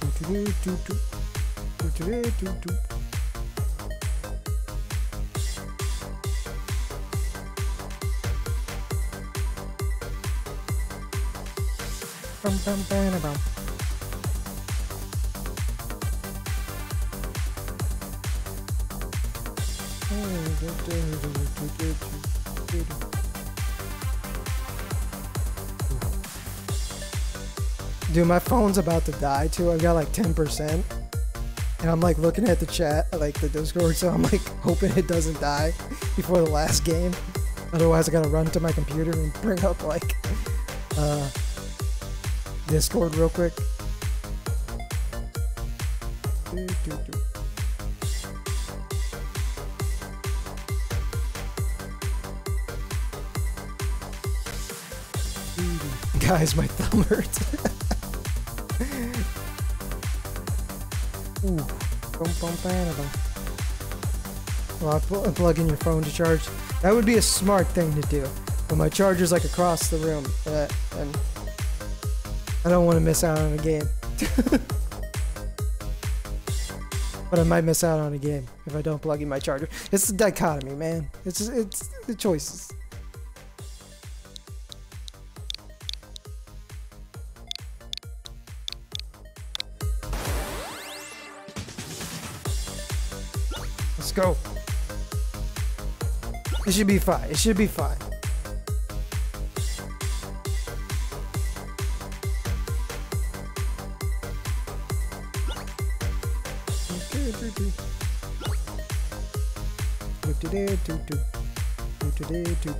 Speaker 1: Bum, bum, bam, bum. Dude, my phone's about to die too. I've got like 10%. And I'm like looking at the chat, like the Discord, so I'm like hoping it doesn't die before the last game. Otherwise, I gotta run to my computer and bring up like uh, Discord real quick. Guys, my thumb hurts. Bum. Well, pl- plug in your phone to charge. That would be a smart thing to do. But my charger's like across the room, I don't want to miss out on a game. but I might miss out on a game if I don't plug in my charger. It's a dichotomy, man. It's it's the choices. Let's go. It should be fine. It should be fine. Whew.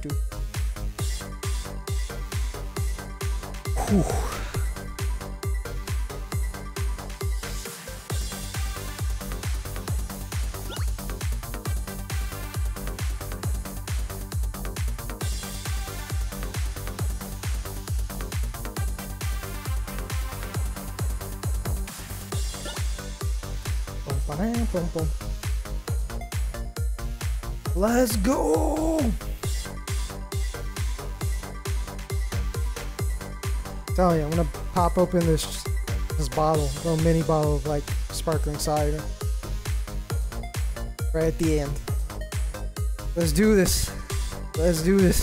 Speaker 1: Bum, ba-dam, bum, bum. Eh, Let's go! Oh, Tell you, I'm gonna pop open this this bottle, little mini bottle of like sparkling cider. Right at the end. Let's do this. Let's do this.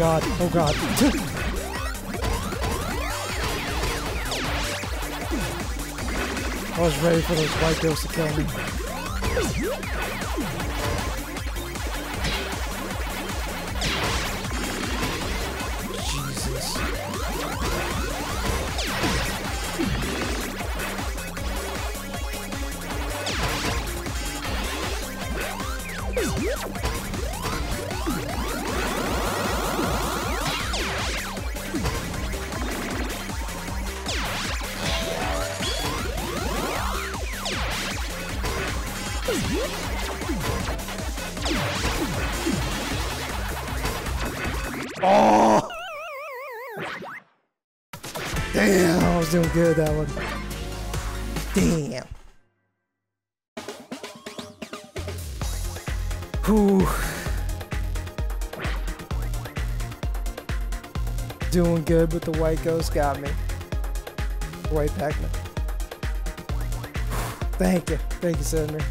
Speaker 1: God, oh god. I was ready for those white ghosts to kill me. Jesus. Good that one. Damn. Whew. Doing good, but the white ghost got me. White Pac-Man. Thank you. Thank you, Senator.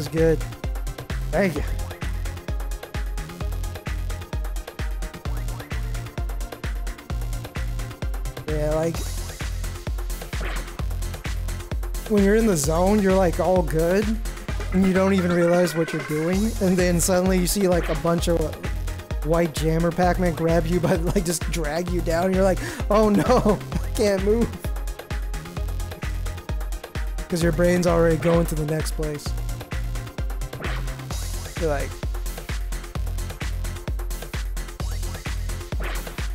Speaker 1: Was good. Thank you. Yeah, like when you're in the zone, you're like all good and you don't even realize what you're doing. And then suddenly you see like a bunch of white jammer Pac-Man grab you by like just drag you down. And you're like, oh no, I can't move. Because your brain's already going to the next place. You're like,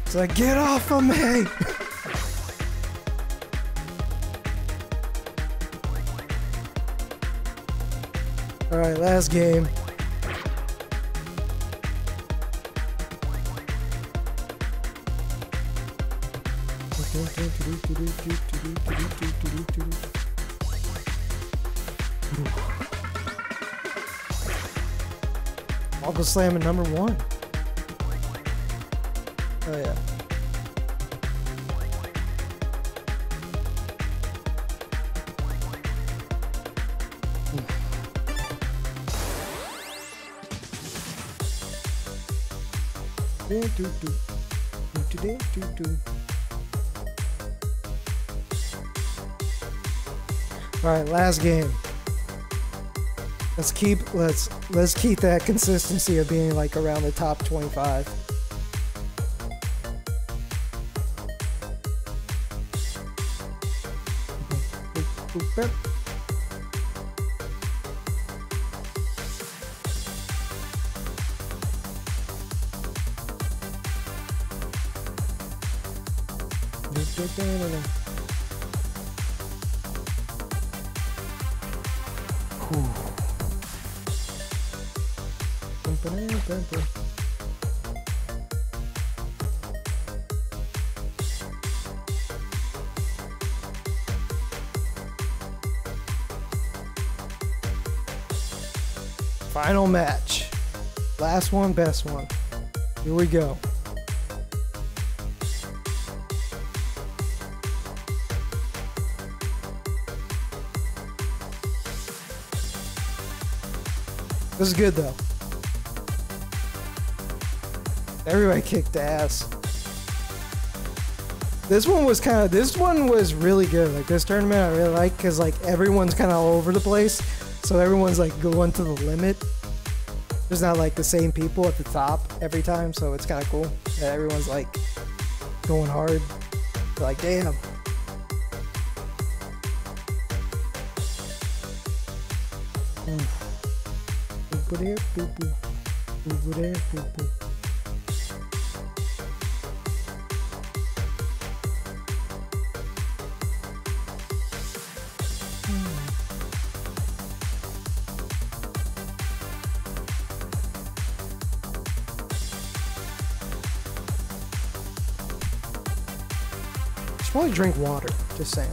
Speaker 1: it's like, get off of me! Alright, last game. Uncle Slam at number one. Oh yeah. All right, last game. Let's keep let's let's keep that consistency of being like around the top 25. Final match. Last one, best one. Here we go. This is good though. Everybody kicked ass. This one was kind of, this one was really good. Like this tournament I really like because like everyone's kind of all over the place. So everyone's like going to the limit. There's not like the same people at the top every time. So it's kind of cool that everyone's like going hard. They're like, damn. Drink water. Just saying.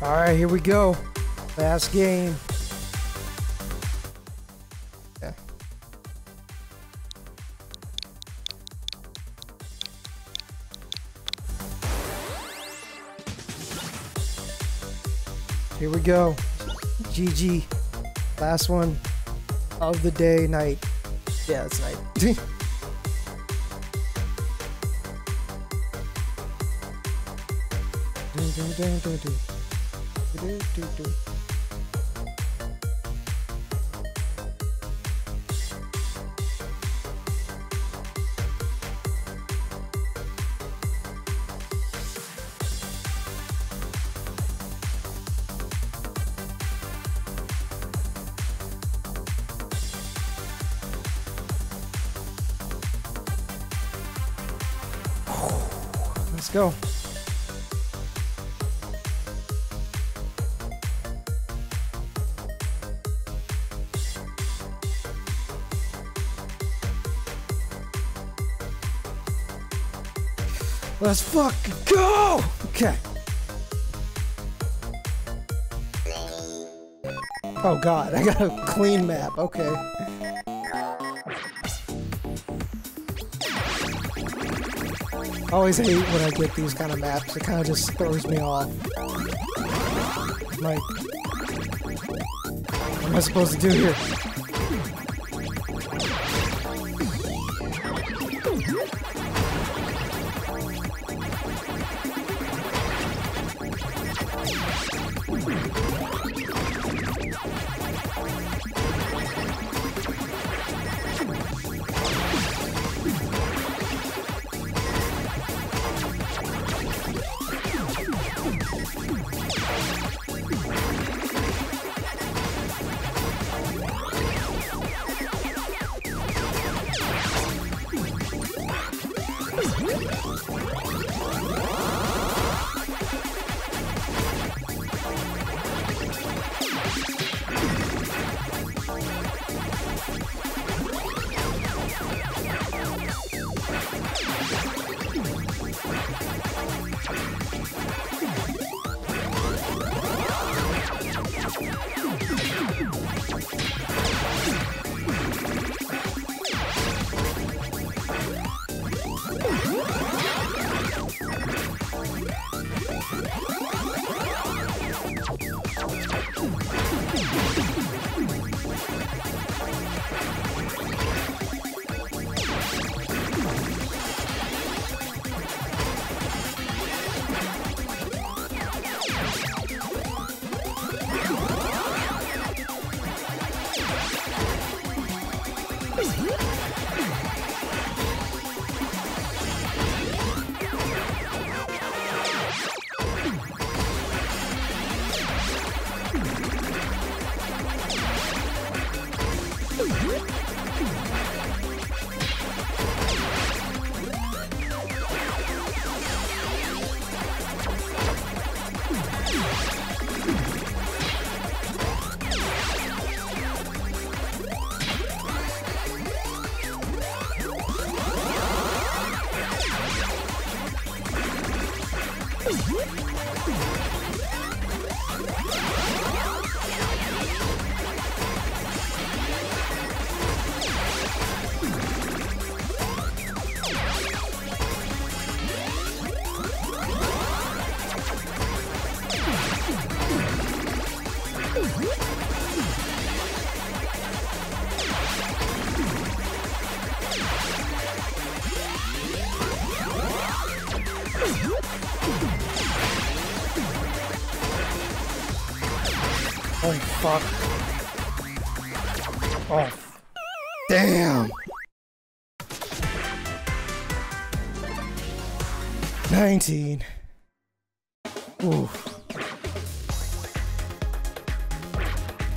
Speaker 1: All right, here we go. Last game. Yeah. Here we go. GG. Last one of the day, night. Yeah, it's night. do do do do do do do do Let's go! Okay. Oh god, I got a clean map. Okay. I always hate when I get these kind of maps. It kind of just throws me off. Like, what am I supposed to do here? 19. Ooh.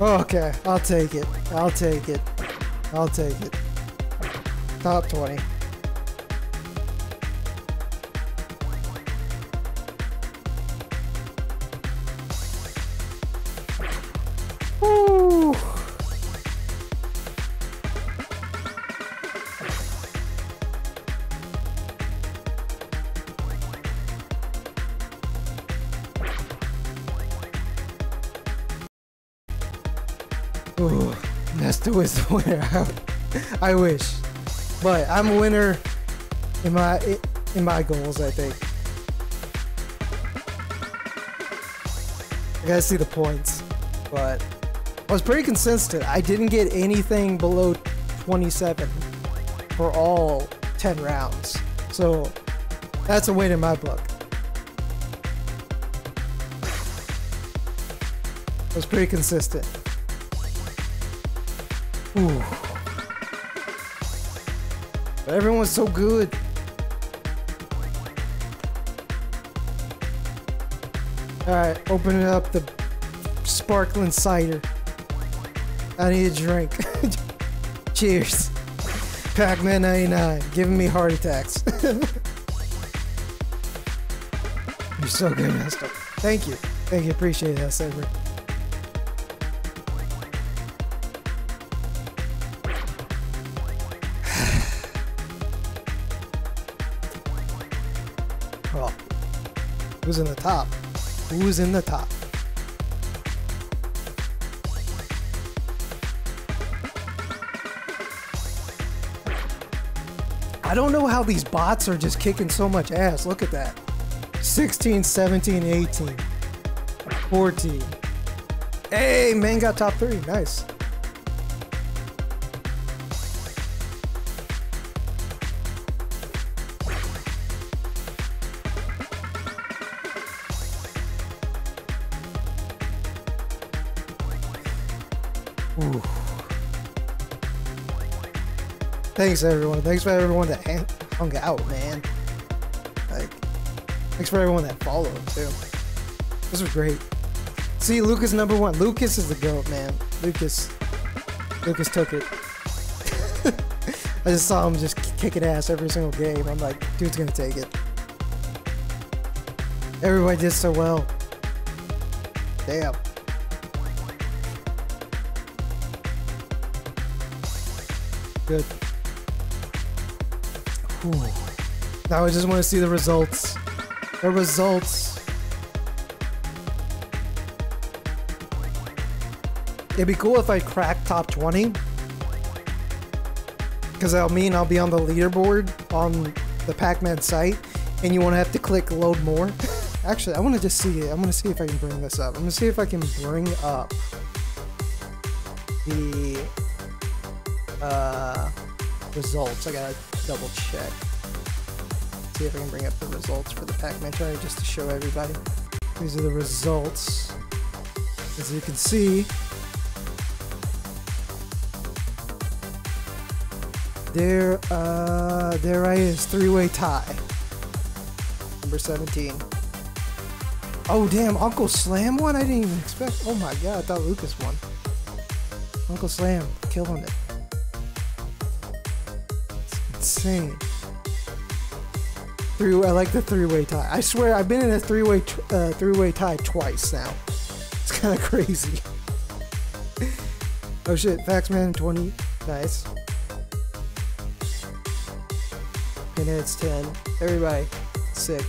Speaker 1: Okay, I'll take it. I'll take it. I'll take it. Top 20. Winner. I wish, but I'm a winner in my in my goals. I think. I gotta see the points, but I was pretty consistent. I didn't get anything below 27 for all 10 rounds, so that's a win in my book. It was pretty consistent. Everyone's so good. Alright, opening up the sparkling cider. I need a drink. Cheers. Pac-Man 99, giving me heart attacks. You're so good, Master. Thank you. Thank you. Appreciate that, Saber. Who's in the top? Who's in the top? I don't know how these bots are just kicking so much ass. Look at that. 16, 17, 18, 14. Hey, man got top three. Nice. Thanks everyone. Thanks for everyone that hung out, man. Like, thanks for everyone that followed too. This was great. See, Lucas number one. Lucas is the goat, man. Lucas, Lucas took it. I just saw him just kicking ass every single game. I'm like, dude's gonna take it. Everybody did so well. Damn. Good. Now I just want to see the results. The results. It'd be cool if I crack top 20. Because that'll mean I'll be on the leaderboard on the Pac-Man site. And you won't have to click load more. Actually, I want to just see it. I'm going to see if I can bring this up. I'm going to see if I can bring up the uh, results. I gotta double check. See if I can bring up the results for the Pac-Man tournament just to show everybody. These are the results. As you can see, there, uh, there I is, three-way tie. Number 17. Oh damn, Uncle Slam won? I didn't even expect. Oh my god, I thought Lucas won. Uncle Slam, killing it. Insane. Three, I like the three-way tie. I swear, I've been in a three-way, uh, three-way tie twice now. It's kind of crazy. oh shit, Faxman 20, nice. Pinhead's 10. Everybody, sick.